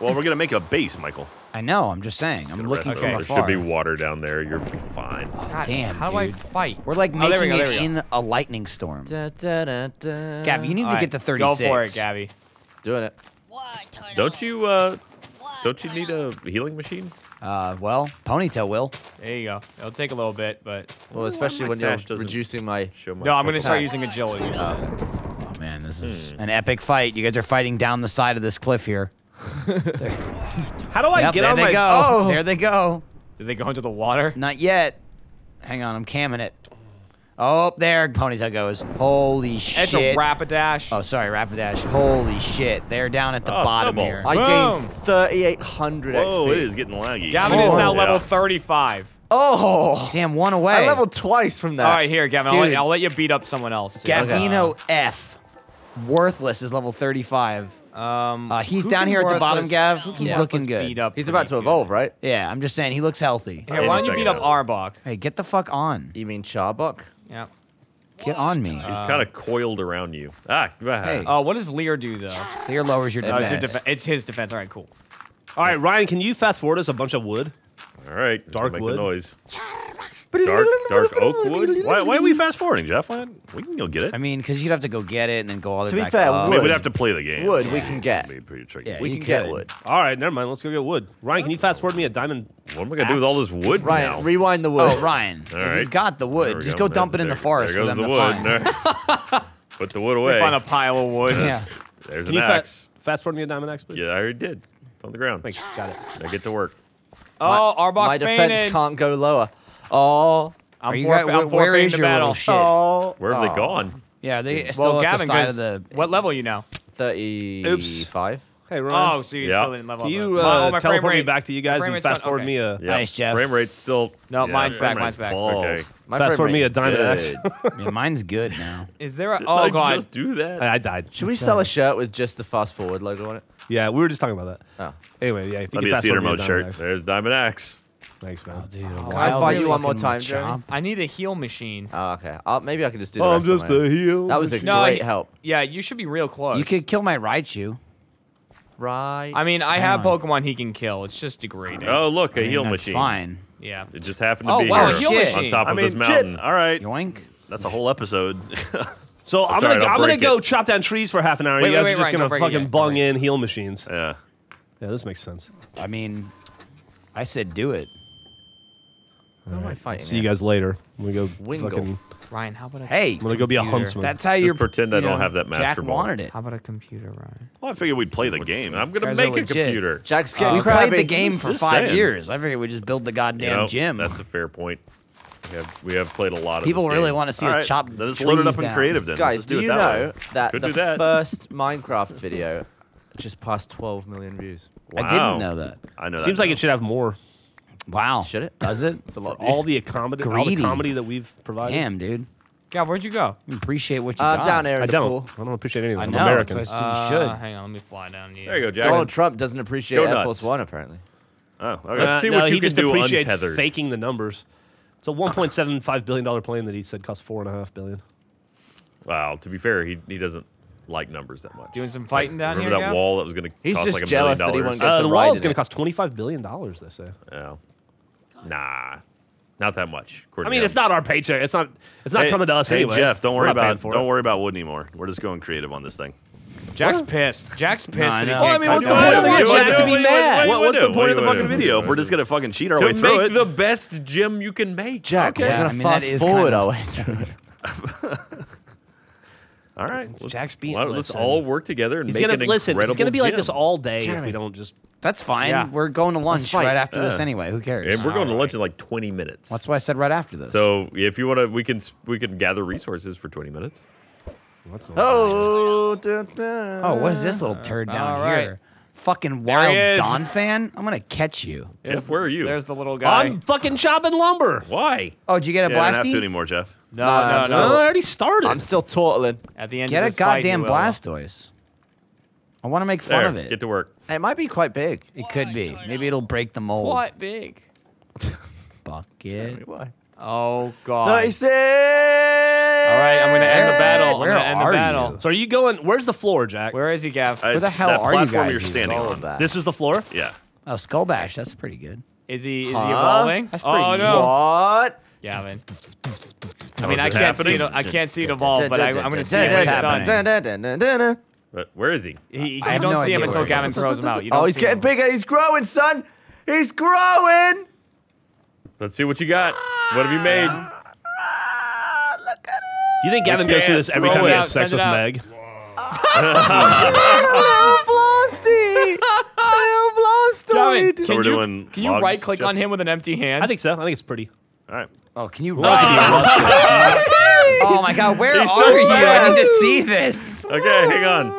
Speaker 6: Well, we're gonna make a base, Michael.
Speaker 3: I know. I'm just saying. I'm looking
Speaker 4: Rest
Speaker 3: from
Speaker 4: there should be water down there. You'll be fine.
Speaker 2: God,
Speaker 3: Damn,
Speaker 2: How do I fight?
Speaker 3: We're like
Speaker 2: Oh,
Speaker 3: making
Speaker 2: there we go, there
Speaker 3: it
Speaker 2: we go.
Speaker 3: in a lightning storm.
Speaker 5: Da, da, da, da.
Speaker 3: Gav, you need
Speaker 2: All
Speaker 3: to
Speaker 2: right,
Speaker 3: get to 36.
Speaker 2: Go for it, Gabby.
Speaker 5: Doing it.
Speaker 4: Don't you uh, don't you need a healing machine?
Speaker 3: Uh, well, ponytail will.
Speaker 2: There you go. It'll take a little bit, but
Speaker 5: Well, especially
Speaker 4: my
Speaker 5: when you're reducing my.
Speaker 4: Show my
Speaker 2: no, I'm gonna start using agility.
Speaker 3: Oh man, this is an epic fight. You guys are fighting down the side of this cliff here.
Speaker 1: How do I
Speaker 3: yep,
Speaker 1: get
Speaker 3: there
Speaker 1: on
Speaker 3: they
Speaker 1: my...
Speaker 3: Go.
Speaker 2: Oh.
Speaker 3: There they go.
Speaker 2: Did they go into the water?
Speaker 3: Not yet. Hang on, I'm camming it. Oh, up there Ponytail goes. Holy shit.
Speaker 2: It's a Rapidash.
Speaker 3: Oh, sorry, Rapidash. Holy shit. They're down at the
Speaker 4: oh,
Speaker 3: bottom
Speaker 4: snowballs.
Speaker 3: here.
Speaker 5: I gained 3,800 XP.
Speaker 6: Oh, it is getting laggy.
Speaker 2: Gavin oh. is now level yeah. 35.
Speaker 5: Oh.
Speaker 3: Damn, one away.
Speaker 5: I leveled twice from that.
Speaker 2: All right, here, Gavin. I'll let, I'll, let, you beat up someone else.
Speaker 3: Gavino okay. F. Worthless is level 35.
Speaker 2: Um,
Speaker 3: uh, he's down here at the bottom, Gav. He's
Speaker 2: yeah.
Speaker 3: looking good.
Speaker 5: he's about to evolve, right?
Speaker 3: Yeah, I'm just saying he looks healthy.
Speaker 2: Here, why don't you beat up Arbok?
Speaker 3: Hey, get the fuck on.
Speaker 5: You mean Charbok?
Speaker 2: Yeah.
Speaker 3: Get on me.
Speaker 4: He's kind of coiled around you. Ah,
Speaker 3: hey.
Speaker 2: Uh, what does Leer do, though?
Speaker 3: Leer lowers your
Speaker 2: oh, defense. Your def it's his defense. All right, cool.
Speaker 1: All right, Ryan, can you fast forward us a bunch of wood?
Speaker 4: All right.
Speaker 1: Dark wood.
Speaker 4: noise. Dark, dark Oakwood.
Speaker 6: Why, why are we fast forwarding, Geoff? Why, we can go get it.
Speaker 3: I mean, because you'd have to go get it and then go all the way
Speaker 5: To
Speaker 3: way
Speaker 5: be
Speaker 3: back
Speaker 5: fair,
Speaker 3: up.
Speaker 6: we would have to play the game.
Speaker 5: Wood we can get.
Speaker 6: It'd be pretty tricky.
Speaker 3: Yeah,
Speaker 5: We can get wood.
Speaker 1: All right, never mind. Let's go get wood. Ryan, can you fast forward me a diamond?
Speaker 4: What am I gonna do with all this wood
Speaker 5: Ryan,
Speaker 4: now?
Speaker 5: rewind the wood.
Speaker 3: Oh, Ryan, if you've got the wood, just go, dump it in the forest
Speaker 4: There
Speaker 3: for
Speaker 4: goes
Speaker 3: them
Speaker 4: the
Speaker 3: to
Speaker 4: wood.
Speaker 3: find.
Speaker 4: Put the wood away.
Speaker 2: Find a pile of wood.
Speaker 3: Yeah.
Speaker 4: There's an axe.
Speaker 1: fast forward me a diamond axe, please?
Speaker 4: Yeah, I already did. It's on the ground.
Speaker 1: Thanks. Got it.
Speaker 4: Now get to work.
Speaker 2: Oh, Arbok
Speaker 5: My defense can't go lower. Oh.
Speaker 2: I'm,
Speaker 3: you forfeit,
Speaker 2: I'm
Speaker 3: where is your
Speaker 2: battle.
Speaker 3: Shit?
Speaker 5: Oh.
Speaker 4: Where have
Speaker 5: oh.
Speaker 4: they gone?
Speaker 3: Yeah, they
Speaker 2: well,
Speaker 3: still
Speaker 2: Gavin, at
Speaker 3: the side of the.
Speaker 2: What level are you now?
Speaker 5: Thirty-five.
Speaker 1: Hey, Ron.
Speaker 2: Oh, so you
Speaker 4: yeah.
Speaker 2: still in level
Speaker 1: Can you uh,
Speaker 2: oh, my
Speaker 1: teleport
Speaker 2: rate.
Speaker 1: me back to you guys and fast forward
Speaker 2: okay.
Speaker 1: me a...
Speaker 4: Yep.
Speaker 3: Nice, Geoff.
Speaker 4: Frame rate's still...
Speaker 2: No,
Speaker 4: yeah,
Speaker 2: mine's back, mine's back.
Speaker 4: Balls.
Speaker 6: Okay.
Speaker 1: Fast forward me a Diamond
Speaker 5: X.
Speaker 3: yeah, mine's good now.
Speaker 2: Is there a...
Speaker 4: Did
Speaker 2: oh,
Speaker 4: I
Speaker 2: God.
Speaker 4: just do that?
Speaker 1: I, I died.
Speaker 5: Should we sell a shirt with just the fast forward logo on it?
Speaker 1: Yeah, we were just talking about that.
Speaker 5: Oh.
Speaker 1: Anyway, yeah. If you
Speaker 6: That'd be a theater mode shirt.
Speaker 4: There's Diamond X.
Speaker 1: Thanks, man.
Speaker 3: Oh, dude, oh,
Speaker 5: I fight you one more time, Jeremy?
Speaker 2: I need a heal machine.
Speaker 5: Oh, okay. I'll, maybe I can just do. that. I'm just a
Speaker 1: heal.
Speaker 5: That was a
Speaker 2: no,
Speaker 5: great help.
Speaker 2: Yeah, you should be real close.
Speaker 3: You could kill my Raichu.
Speaker 5: Right.
Speaker 2: I mean, I have
Speaker 3: on.
Speaker 2: Pokemon he can kill. It's just degrading.
Speaker 4: Oh, look, a
Speaker 3: I mean,
Speaker 4: heal machine.
Speaker 3: Fine.
Speaker 2: Yeah.
Speaker 4: It just happened to
Speaker 2: oh,
Speaker 4: be
Speaker 2: wow,
Speaker 4: here on top
Speaker 6: I
Speaker 4: of
Speaker 6: mean,
Speaker 4: this mountain.
Speaker 6: Shit. All right.
Speaker 3: Yoink.
Speaker 6: That's a whole episode.
Speaker 1: so
Speaker 4: That's
Speaker 1: I'm
Speaker 4: gonna right,
Speaker 1: I'm gonna go
Speaker 4: it.
Speaker 1: chop down trees for half an hour.
Speaker 2: Wait,
Speaker 1: you guys
Speaker 2: wait, wait,
Speaker 1: are just
Speaker 2: Ryan,
Speaker 1: gonna fucking bung in heal machines.
Speaker 6: Yeah.
Speaker 1: Yeah, this makes sense.
Speaker 3: I mean, I said do it.
Speaker 5: Who am I fighting?
Speaker 1: See you guys later. I'm gonna go
Speaker 5: Wingle.
Speaker 1: fucking.
Speaker 2: Ryan, how about a
Speaker 3: Hey,
Speaker 1: I'm gonna go be a huntsman.
Speaker 3: That's how you
Speaker 4: pretend I
Speaker 3: you
Speaker 4: don't have that master Jack ball.
Speaker 3: wanted it.
Speaker 2: How about a computer, Ryan?
Speaker 6: Well, I figured we'd play the game.
Speaker 4: I'm gonna make a computer.
Speaker 5: Jack's
Speaker 3: uh,
Speaker 5: kid.
Speaker 3: we
Speaker 5: played
Speaker 3: the game for five
Speaker 6: saying.
Speaker 3: years. I figured we'd just build the
Speaker 4: You
Speaker 3: goddamn
Speaker 4: know,
Speaker 3: gym.
Speaker 4: That's a fair point. We have, we have played a lot of.
Speaker 3: People
Speaker 4: this
Speaker 3: really
Speaker 4: game.
Speaker 3: wanna see us All
Speaker 6: right,
Speaker 3: chop
Speaker 6: Let's load it up in creative then.
Speaker 5: Guys,
Speaker 6: Let's
Speaker 5: do,
Speaker 6: do,
Speaker 5: you know that the first Minecraft video just passed 12 million views?
Speaker 3: I didn't know that.
Speaker 6: I know.
Speaker 1: Seems like it should have more.
Speaker 3: Wow.
Speaker 5: Should it?
Speaker 3: Does it?
Speaker 5: It's a lot.
Speaker 1: All the comedy, all the comedy that we've provided.
Speaker 3: Damn, dude.
Speaker 2: God, where'd you go?
Speaker 3: Appreciate what you
Speaker 5: uh,
Speaker 3: got.
Speaker 5: down there
Speaker 1: I
Speaker 5: the
Speaker 1: don't.
Speaker 5: pool.
Speaker 1: I don't appreciate anything.
Speaker 3: I know,
Speaker 1: i American.
Speaker 3: So I should.
Speaker 2: Uh, hang on, let me fly down here.
Speaker 4: There you go, Jack.
Speaker 5: Donald Trump doesn't appreciate
Speaker 4: go
Speaker 5: One, apparently.
Speaker 6: Oh, okay.
Speaker 1: Uh,
Speaker 4: let's
Speaker 1: see
Speaker 4: what
Speaker 1: no,
Speaker 4: you he can
Speaker 1: just
Speaker 4: do
Speaker 1: appreciates
Speaker 4: untethered.
Speaker 1: faking the numbers. It's a 1.75 billion dollar plane that he said cost four and a half billion.
Speaker 4: Wow. To be fair, he he doesn't like numbers that much.
Speaker 2: Doing some fighting like, down
Speaker 4: remember
Speaker 2: here.
Speaker 4: Remember
Speaker 2: that
Speaker 4: wall that was going to cost
Speaker 5: just
Speaker 4: like a million
Speaker 5: that
Speaker 4: dollars?
Speaker 5: won't
Speaker 1: Uh,
Speaker 5: to
Speaker 1: the wall is gonna cost $25 billion, they say.
Speaker 4: yeah. Nah, not that much.
Speaker 1: I mean,
Speaker 4: to
Speaker 1: it's not our paycheck. It's not. It's not coming to us
Speaker 6: hey,
Speaker 1: anyway.
Speaker 6: Geoff, don't worry about
Speaker 1: for it.
Speaker 6: don't worry about wood anymore. We're just going creative on this thing.
Speaker 2: Jack's pissed. Jack's pissed. that he
Speaker 3: I
Speaker 2: can't
Speaker 3: Well, I mean, what's the point of
Speaker 6: the video?
Speaker 3: Jack to be mad.
Speaker 6: What's the point of the fucking video if we're just gonna fucking cheat our way To
Speaker 4: make the best gym you can make.
Speaker 5: Jack, we're gonna
Speaker 3: I mean,
Speaker 5: fast forward
Speaker 3: kind of-
Speaker 5: our way through it.
Speaker 6: All right, let's,
Speaker 1: Jack's being.
Speaker 4: Well, let's all work together and
Speaker 1: he's
Speaker 4: make
Speaker 1: gonna,
Speaker 4: an
Speaker 1: listen,
Speaker 4: incredible.
Speaker 1: It's gonna be
Speaker 4: gym.
Speaker 1: like this all day
Speaker 5: Jeremy.
Speaker 1: if we don't just.
Speaker 3: That's fine.
Speaker 2: Yeah.
Speaker 3: We're going to lunch right after uh,
Speaker 4: this
Speaker 3: anyway. Who cares?
Speaker 4: And we're going to lunch in like twenty minutes.
Speaker 3: That's why I said right after this.
Speaker 4: So if you want to, we can we can gather resources for twenty minutes.
Speaker 5: What's oh, da, da,
Speaker 3: oh, what is this little turd down here? Fucking wild Donphan, I'm gonna catch you.
Speaker 4: Geoff, where are you?
Speaker 2: There's the little guy.
Speaker 1: I'm fucking chopping lumber.
Speaker 4: Why?
Speaker 3: Oh, did you get a
Speaker 6: yeah, blasty? I don't have to anymore, Geoff.
Speaker 2: No, no, no.
Speaker 1: no. I already started.
Speaker 5: I'm still totaling.
Speaker 2: At the end
Speaker 3: Get
Speaker 2: of this a
Speaker 3: goddamn
Speaker 2: fight,
Speaker 3: Blastoise. I want to make fun
Speaker 4: there,
Speaker 3: of it.
Speaker 4: Get to work.
Speaker 5: It might be quite big.
Speaker 3: It why could be. Maybe it'll break the mold.
Speaker 2: Quite big.
Speaker 3: Bucket.
Speaker 5: Why?
Speaker 2: Oh god.
Speaker 5: Nice.
Speaker 2: All right, I'm gonna end the battle.
Speaker 3: Where
Speaker 2: I'm gonna end the battle.
Speaker 3: You?
Speaker 1: So are you going? Where's the floor, Jack?
Speaker 2: Where is he, Gav?
Speaker 6: Uh,
Speaker 3: Where
Speaker 6: the
Speaker 3: hell
Speaker 6: that
Speaker 3: are
Speaker 6: platform you
Speaker 3: guys?
Speaker 6: You're standing on.
Speaker 5: That.
Speaker 1: This is the floor.
Speaker 6: Yeah.
Speaker 3: Oh, skull bash. That's pretty good.
Speaker 2: Is he? Is
Speaker 5: huh?
Speaker 2: he evolving?
Speaker 3: That's pretty
Speaker 2: oh no.
Speaker 5: What?
Speaker 2: Gavin. I mean, I can't see it. I can't see it evolve, but I, am gonna see
Speaker 3: what's
Speaker 2: done.
Speaker 4: But where is he?
Speaker 2: he
Speaker 3: I
Speaker 2: don't
Speaker 3: no
Speaker 2: see him until Gavin throws him out.
Speaker 5: oh, he's getting
Speaker 2: him.
Speaker 5: bigger. He's growing, son. He's growing.
Speaker 4: Let's see what you got. What have you made?
Speaker 5: Look at it.
Speaker 1: You think Gavin goes through this every time he has sex with Meg?
Speaker 2: Gavin, can
Speaker 6: so
Speaker 2: you, can you right click on him with an empty hand?
Speaker 1: I think so. I think it's pretty.
Speaker 6: All right.
Speaker 3: Oh, can you
Speaker 1: run?
Speaker 3: oh my god, where
Speaker 4: He's
Speaker 3: are
Speaker 4: so
Speaker 3: you? Fast. I need to see this.
Speaker 4: Okay, hang on.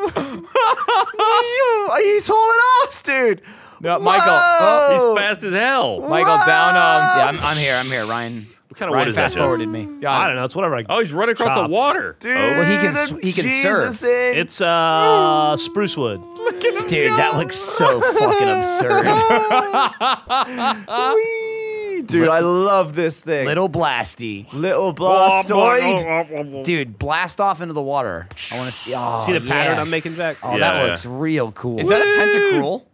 Speaker 5: He's hauling off, dude.
Speaker 2: No, Michael.
Speaker 4: Oh, he's fast as hell. Whoa.
Speaker 2: Michael, down. Um,
Speaker 3: yeah, I'm, I'm, here. I'm here. Ryan.
Speaker 6: What kind of
Speaker 3: Ryan
Speaker 6: wood is
Speaker 3: fast
Speaker 6: that?
Speaker 3: Forwarded me.
Speaker 2: Yeah,
Speaker 1: I don't know. It's whatever. I
Speaker 4: oh, he's running across
Speaker 1: chopped.
Speaker 4: the water.
Speaker 5: Dude, oh,
Speaker 3: well, he can he can
Speaker 5: surf.
Speaker 1: It's uh spruce wood.
Speaker 3: Dude, go. that looks so fucking absurd.
Speaker 5: Whee! Dude, I love this thing.
Speaker 3: Little blasty.
Speaker 5: Little blastoid.
Speaker 4: Blastoid.
Speaker 3: Dude, blast off into the water. I want to see. Oh,
Speaker 1: See the pattern
Speaker 3: yeah.
Speaker 1: I'm making, Jack?
Speaker 3: Oh,
Speaker 6: Yeah,
Speaker 3: that looks real cool.
Speaker 2: Is that a tentacruel?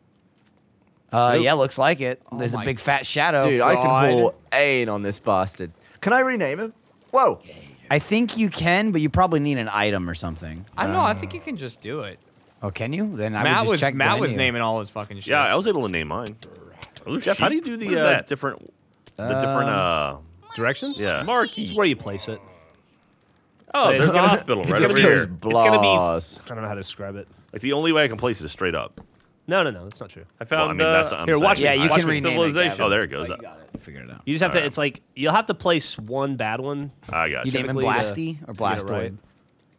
Speaker 3: Uh, yeah, looks like it. There's a big fat shadow.
Speaker 5: Dude, I can pull ain on this bastard. Can I rename him? Whoa.
Speaker 3: I think you can, but you probably need an item or something.
Speaker 2: I don't know. I think you can just do it.
Speaker 3: Oh, can you? Then I would just
Speaker 2: was
Speaker 3: check the
Speaker 2: Matt was naming all his fucking shit.
Speaker 6: Yeah, I was able to name mine.
Speaker 4: Oh,
Speaker 6: Geoff, how do you do the uh, different, the different, uh,
Speaker 1: Directions?
Speaker 6: yeah.
Speaker 1: It's
Speaker 4: Marky.
Speaker 1: where you place it.
Speaker 4: Oh, there's a hospital right over
Speaker 1: be-
Speaker 4: here.
Speaker 1: It's gonna be.
Speaker 5: Blast.
Speaker 1: I don't know how to describe it.
Speaker 6: Like the only way I can place it is straight up.
Speaker 1: No, no, no. That's not true.
Speaker 4: I
Speaker 6: Well,
Speaker 4: found.
Speaker 6: I mean, that's
Speaker 4: uh,
Speaker 6: I'm
Speaker 1: here,
Speaker 6: saying.
Speaker 1: watch me.
Speaker 3: Yeah, you
Speaker 4: Watch
Speaker 3: can
Speaker 4: me,
Speaker 3: rename
Speaker 4: Civilization.
Speaker 3: it. Gavin.
Speaker 6: Oh, there it goes.
Speaker 3: You got it. Figured it out.
Speaker 1: You just have to.
Speaker 6: Alright.
Speaker 1: It's like you'll have to place one bad one.
Speaker 6: I got
Speaker 3: You
Speaker 6: you.
Speaker 3: name him
Speaker 1: typically, uh,
Speaker 3: Blasty or
Speaker 1: to get it
Speaker 3: Blastoid
Speaker 1: right.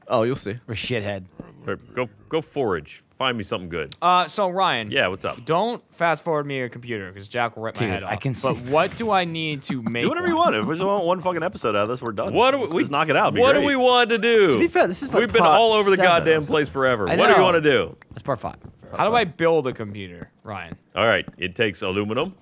Speaker 5: Oh, you'll see.
Speaker 3: or Shithead.
Speaker 4: Here, Go go forage. Find me something good.
Speaker 2: Uh, so Ryan.
Speaker 4: Yeah, what's up?
Speaker 2: Don't fast forward me your computer because Jack will rip
Speaker 3: Dude,
Speaker 2: my head off.
Speaker 3: I can see.
Speaker 2: But what do I need to make?
Speaker 6: Do whatever you want. If we just want one fucking episode out of this, we're done.
Speaker 4: What do
Speaker 6: Let's,
Speaker 4: we
Speaker 6: let's knock it out.
Speaker 4: What
Speaker 6: great.
Speaker 4: do we want to do?
Speaker 5: To be fair, this is like
Speaker 4: We've been all over the goddamn place forever. What do we want to do?
Speaker 3: That's part five.
Speaker 2: How do I build a computer, Ryan?
Speaker 4: All right, it takes aluminum,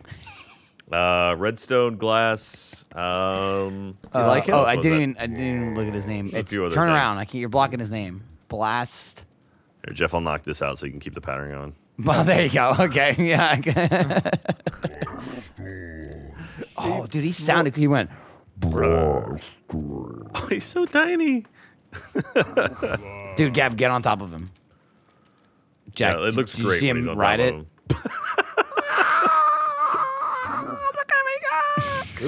Speaker 4: uh, redstone, glass. Um,
Speaker 5: You like it?
Speaker 3: Oh, I didn't. Even, I didn't even look at his name.
Speaker 4: a
Speaker 3: It's turn
Speaker 4: things.
Speaker 3: around. I can't. You're blocking his name. Blast.
Speaker 6: Here, Geoff, I'll knock this out so you can keep the pattern going.
Speaker 3: Well, oh, there you go. Okay. Yeah. oh, dude, he sounded. He went.
Speaker 6: Oh, he's so tiny.
Speaker 3: Dude, Gav, get on top of him. Jack,
Speaker 4: yeah, it looks
Speaker 3: did you
Speaker 4: great.
Speaker 3: see
Speaker 4: when
Speaker 3: him
Speaker 4: he's on
Speaker 3: ride
Speaker 4: top
Speaker 3: it?
Speaker 4: Of him.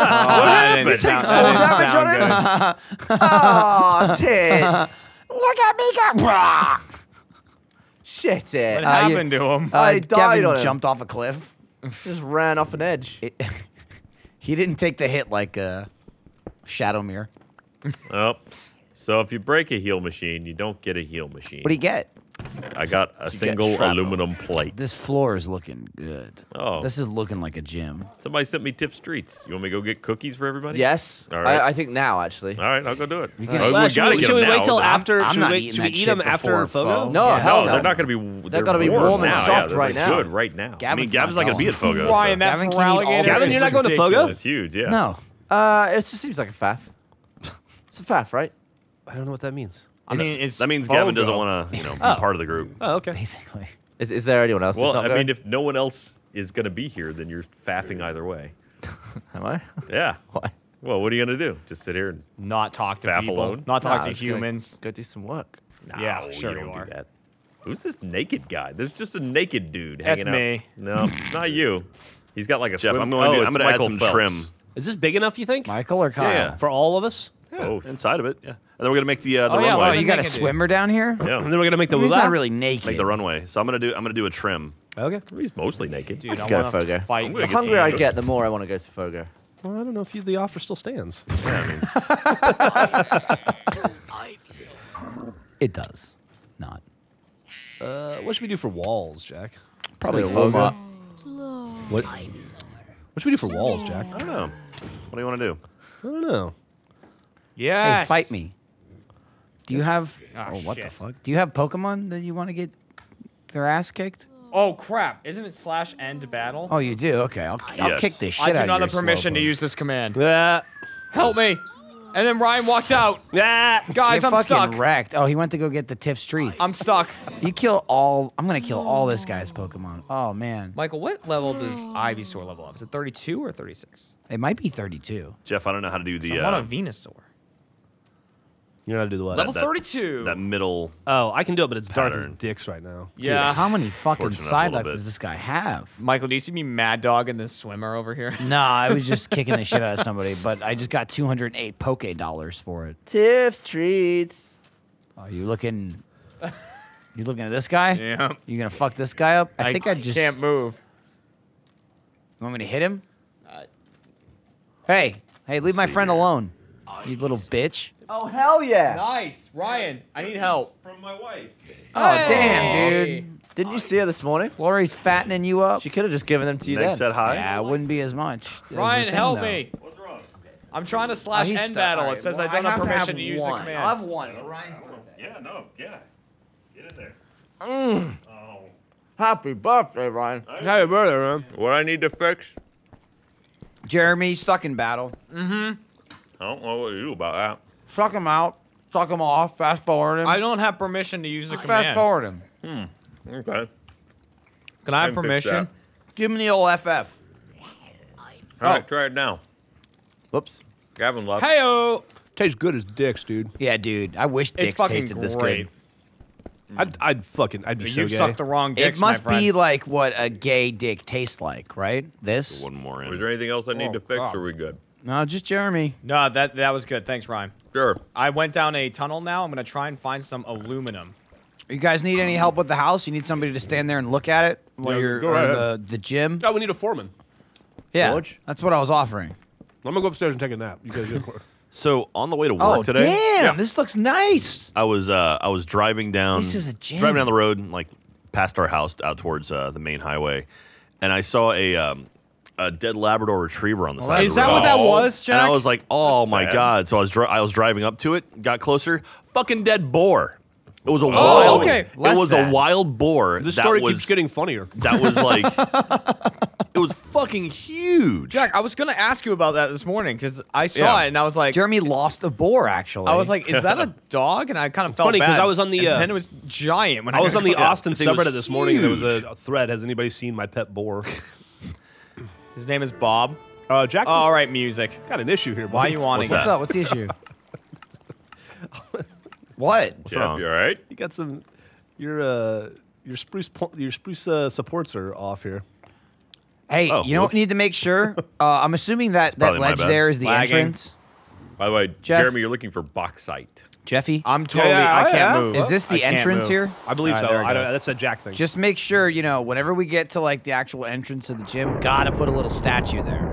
Speaker 2: That didn't sound, that didn't sound good.
Speaker 5: Oh, tits.
Speaker 3: Look at me go.
Speaker 5: Shit
Speaker 2: What
Speaker 5: it.
Speaker 3: Uh, you-
Speaker 2: happened to him?
Speaker 3: Uh,
Speaker 5: I died
Speaker 3: Kevin
Speaker 5: on him.
Speaker 3: jumped off a cliff.
Speaker 5: Just ran off an edge.
Speaker 3: It- he didn't take the hit like uh, Shadowmere.
Speaker 4: Oh, so if you break a heal machine, you don't get a heal machine.
Speaker 3: What do you get?
Speaker 4: I got a single
Speaker 5: shrapnel.
Speaker 4: aluminum plate.
Speaker 3: This floor is looking good.
Speaker 4: Oh.
Speaker 3: This is looking like a gym.
Speaker 4: Somebody sent me Tiff's Treats. You want me to go get cookies for everybody?
Speaker 5: Yes.
Speaker 4: All right.
Speaker 5: I, I think now, actually.
Speaker 4: All right, I'll go do it.
Speaker 3: You can-
Speaker 4: Oh,
Speaker 1: Well,
Speaker 4: we
Speaker 1: should we, should we
Speaker 4: them
Speaker 1: wait till
Speaker 4: They're-
Speaker 1: after?
Speaker 3: I'm
Speaker 1: should
Speaker 3: not
Speaker 1: we,
Speaker 3: eating
Speaker 1: should we eat them after
Speaker 3: before
Speaker 1: Fogo?
Speaker 3: Fogo.
Speaker 5: No,
Speaker 3: Yeah,
Speaker 5: hell
Speaker 4: No,
Speaker 5: no.
Speaker 4: they're not going to be. They're,
Speaker 5: gotta be
Speaker 4: warm,
Speaker 5: warm and soft
Speaker 4: yeah,
Speaker 5: right
Speaker 4: they're
Speaker 5: now.
Speaker 4: Good right now.
Speaker 6: I mean,
Speaker 3: Gavin's
Speaker 6: Gavin's not going to be at Fogo. so-
Speaker 2: Ryan, that
Speaker 3: Gavin can eat all
Speaker 2: alligator.
Speaker 3: the
Speaker 1: Gavin, you're not going to Fogo?
Speaker 4: It's huge, yeah.
Speaker 3: No.
Speaker 5: Uh, it just seems like a faff. It's a faff, right?
Speaker 1: I don't know what that means.
Speaker 2: I mean, it's
Speaker 6: That means Gavin doesn't want to, you know, be
Speaker 1: Oh.
Speaker 6: part of the group.
Speaker 1: Oh, okay.
Speaker 3: Basically.
Speaker 5: Is, is there anyone else? that's
Speaker 4: Well,
Speaker 5: not
Speaker 4: I
Speaker 5: going?
Speaker 4: mean, if no one else is going to be here, then you're faffing either way.
Speaker 5: Am I?
Speaker 4: Yeah.
Speaker 5: Why?
Speaker 4: Well, what are you going to do? Just sit here and.
Speaker 2: Not talk to
Speaker 4: Faff
Speaker 2: people.
Speaker 4: alone?
Speaker 2: Not talk
Speaker 5: I
Speaker 2: to
Speaker 5: was gonna
Speaker 2: humans.
Speaker 5: Go do some work.
Speaker 2: Yeah,
Speaker 4: No,
Speaker 2: sure
Speaker 4: you
Speaker 2: you
Speaker 4: don't
Speaker 2: are.
Speaker 4: do that. Who's this naked guy? There's just a naked dude
Speaker 2: That's
Speaker 4: hanging out.
Speaker 2: me.
Speaker 4: No, it's not you. He's got like a
Speaker 6: Geoff,
Speaker 4: swim.
Speaker 6: I'm going
Speaker 4: oh,
Speaker 6: to,
Speaker 4: it's
Speaker 6: I'm going to add some
Speaker 4: Phelps.
Speaker 6: trim
Speaker 1: Is this big enough? You think
Speaker 3: Michael or Kyle?
Speaker 6: yeah.
Speaker 1: for all of us?
Speaker 4: Both.
Speaker 6: inside of it. Yeah. And then we're going to make the, uh, the
Speaker 2: Oh, yeah,
Speaker 6: runway.
Speaker 3: Oh,
Speaker 2: Why
Speaker 3: you got a
Speaker 2: naked dude?
Speaker 3: swimmer down here?
Speaker 4: Yeah.
Speaker 1: and then we're gonna make the
Speaker 3: He's not really naked.
Speaker 6: Make the runway. So I'm going to do, I'm going to do a trim.
Speaker 1: Okay.
Speaker 4: He's mostly naked.
Speaker 2: Dude, I
Speaker 5: Go,
Speaker 2: want to
Speaker 5: Fogo.
Speaker 2: fight.
Speaker 4: I'm
Speaker 5: The hungrier I get, the more I want to go to Fogo.
Speaker 1: Well, I don't know if you, the offer still stands.
Speaker 6: Yeah, I mean,
Speaker 3: It does. Not.
Speaker 1: Uh, what should we do for walls, Jack?
Speaker 3: Probably
Speaker 5: Wait, warm
Speaker 3: Fogo.
Speaker 1: What? What should we do for walls, Jack?
Speaker 6: I don't know. What do you want to do?
Speaker 1: I don't know.
Speaker 2: Yes.
Speaker 3: Hey, fight me. Do you have?
Speaker 2: Ah,
Speaker 3: oh, what the fuck? Do you have Pokemon that you want to get their ass kicked?
Speaker 2: Oh crap! Isn't it slash end battle?
Speaker 3: Oh, you do. Okay, I'll, I'll kick this shit
Speaker 2: I
Speaker 3: out
Speaker 2: do
Speaker 3: of
Speaker 2: not have permission to use this command.
Speaker 1: Yeah.
Speaker 2: Help me! And then Ryan walked out.
Speaker 1: Yeah.
Speaker 2: Guys,
Speaker 3: You're
Speaker 2: I'm
Speaker 3: fucking
Speaker 2: stuck.
Speaker 3: wrecked. Oh, he went to go get the Tiff's Treat.
Speaker 2: I'm stuck.
Speaker 3: You kill all, I'm gonna kill all this guy's Pokemon. Oh man,
Speaker 2: Michael, what level does Ivysaur level up? Is it 32 or 36?
Speaker 3: it might be 32.
Speaker 6: Geoff, I don't know how to do the
Speaker 2: I want
Speaker 6: uh,
Speaker 2: a Venusaur.
Speaker 1: You know how to do the what?
Speaker 2: Level
Speaker 6: that-
Speaker 2: 32.
Speaker 6: that middle.
Speaker 1: oh, I can do it, but it's dark as dicks right now.
Speaker 3: Dude,
Speaker 2: yeah.
Speaker 3: how many fucking
Speaker 6: Fortunate up a
Speaker 3: side
Speaker 6: little
Speaker 3: life does this guy have?
Speaker 2: Michael, do you see me mad dog in this swimmer over here?
Speaker 3: No, I was just kicking the shit out of somebody, but I just got 208 Poke dollars for it.
Speaker 5: Tiff's treats.
Speaker 3: Oh, you looking? You looking at this guy?
Speaker 2: yeah.
Speaker 3: You gonna fuck this guy up? I, think I just.
Speaker 2: can't move.
Speaker 3: You want me to hit him? Uh, hey, hey, leave my friend alone. You little bitch.
Speaker 5: Oh hell yeah!
Speaker 2: Nice, Ryan. I need help.
Speaker 4: From my wife.
Speaker 3: Oh damn, dude.
Speaker 5: Didn't you see her this morning?
Speaker 3: Lori's fattening you up.
Speaker 5: She could have just given them to you
Speaker 6: Meg
Speaker 5: then.
Speaker 6: said hi.
Speaker 3: Yeah, it wouldn't be as much. That's
Speaker 2: Ryan,
Speaker 3: thing,
Speaker 2: help
Speaker 3: though.
Speaker 2: me.
Speaker 7: What's wrong?
Speaker 2: I'm trying to
Speaker 3: Oh,
Speaker 2: slash
Speaker 3: he's
Speaker 2: end
Speaker 3: stuck.
Speaker 2: battle.
Speaker 3: Alright,
Speaker 2: it says
Speaker 3: well,
Speaker 2: I don't have
Speaker 3: to
Speaker 2: permission to use the command.
Speaker 3: I'll have one for Ryan's birthday.
Speaker 7: Yeah, no, yeah. Get in there.
Speaker 5: Mm.
Speaker 7: Oh.
Speaker 5: Happy birthday, Ryan.
Speaker 8: Happy birthday, man.
Speaker 4: What I need to fix?
Speaker 3: Jeremy, stuck in battle. Mm-hmm.
Speaker 4: I don't know what to do about that.
Speaker 3: Suck him out. Suck him off. Fast forward him.
Speaker 2: I don't have permission to use the
Speaker 3: Just fast forward him. Hmm.
Speaker 4: Okay.
Speaker 2: Can I have
Speaker 4: can fix
Speaker 2: permission?
Speaker 3: Give him the old FF.
Speaker 4: All right, try it now.
Speaker 5: Whoops.
Speaker 4: Gavin left.
Speaker 2: Heyo.
Speaker 8: Tastes good as dicks, dude.
Speaker 3: Yeah, dude. I wish
Speaker 2: It's
Speaker 3: dicks
Speaker 2: fucking
Speaker 3: tasted this
Speaker 2: great.
Speaker 3: good.
Speaker 8: I'd, I'd fucking, I'd be so
Speaker 2: You
Speaker 8: gay.
Speaker 2: sucked the wrong dicks,
Speaker 3: It must
Speaker 2: my
Speaker 3: be like what a gay dick tastes like, right? This?
Speaker 6: One more in.
Speaker 4: Was there anything else I need
Speaker 2: Oh,
Speaker 4: to fix,
Speaker 2: God.
Speaker 4: or are we good?
Speaker 3: No, just Jeremy.
Speaker 2: No, that that was good. Thanks, Ryan.
Speaker 4: Sure.
Speaker 2: I went down a tunnel now. I'm gonna try and find some aluminum.
Speaker 3: You guys need any help with the house? You need somebody to stand there and look at it while
Speaker 8: Yeah,
Speaker 3: you're
Speaker 8: go
Speaker 3: or the the gym.
Speaker 8: Oh, we need a foreman.
Speaker 3: Yeah,
Speaker 5: George?
Speaker 3: that's what I was offering.
Speaker 8: I'm gonna go upstairs and take a nap. You guys get
Speaker 6: So on the way to work
Speaker 3: Oh
Speaker 6: today,
Speaker 3: damn! This looks nice.
Speaker 6: I was uh, I was driving down.
Speaker 3: This is a gym.
Speaker 6: Driving down the road, like past our house, out towards uh, the main highway, and I saw a um, a dead Labrador Retriever on the side.
Speaker 2: Is
Speaker 6: of the
Speaker 2: that
Speaker 6: road.
Speaker 2: what that was, Jack?
Speaker 6: And I was like, oh
Speaker 4: That's
Speaker 6: my
Speaker 4: sad.
Speaker 6: god! So I was dri- I was driving up to it, got closer, fucking dead boar. It was a
Speaker 2: Oh,
Speaker 6: wild.
Speaker 2: okay.
Speaker 6: It was
Speaker 3: sad.
Speaker 6: a wild boar.
Speaker 8: This
Speaker 6: that
Speaker 8: story
Speaker 6: was,
Speaker 8: keeps getting funnier.
Speaker 6: That was like. it was fucking huge.
Speaker 2: Jack, I was gonna ask you about that this morning because I saw
Speaker 6: Yeah.
Speaker 2: it and I was like,
Speaker 3: Jeremy lost a boar. Actually,
Speaker 2: I was like, is that a dog? And I kind of felt
Speaker 8: Funny, 'cause
Speaker 2: bad.
Speaker 8: I was on the,
Speaker 2: and
Speaker 8: uh,
Speaker 2: then it was giant when I,
Speaker 8: I was on the Austin
Speaker 6: thing
Speaker 8: subreddit this morning. There was a, a thread. Has anybody seen my pet boar?
Speaker 2: His name is Bob.
Speaker 8: Uh, Jack
Speaker 2: Oh, all right, music.
Speaker 8: got an issue here.
Speaker 2: Why
Speaker 8: are
Speaker 2: you wanting
Speaker 6: What's
Speaker 2: it?
Speaker 3: what's up? What's the issue? what?
Speaker 4: Geoff,
Speaker 6: wrong?
Speaker 4: you all right?
Speaker 8: You got some. Your uh, your spruce po- your spruce uh, supports are off here.
Speaker 3: Hey,
Speaker 6: Oh,
Speaker 3: you know what
Speaker 6: whoops.
Speaker 3: need to make sure? Uh, I'm assuming that that ledge there is the
Speaker 2: Lagging.
Speaker 3: entrance.
Speaker 4: By the way,
Speaker 3: Geoff?
Speaker 4: Jeremy, you're looking for bauxite.
Speaker 3: Jeffy,
Speaker 2: I'm totally.
Speaker 8: yeah,
Speaker 2: I
Speaker 8: oh,
Speaker 2: can't
Speaker 8: yeah.
Speaker 2: move.
Speaker 3: is this the
Speaker 2: can't
Speaker 3: entrance
Speaker 2: move.
Speaker 3: here?
Speaker 8: I believe
Speaker 2: All right,
Speaker 8: so. I don't, that's a Jack thing.
Speaker 3: Just make sure you know whenever we get to like the actual entrance of the gym, gotta put a little statue there.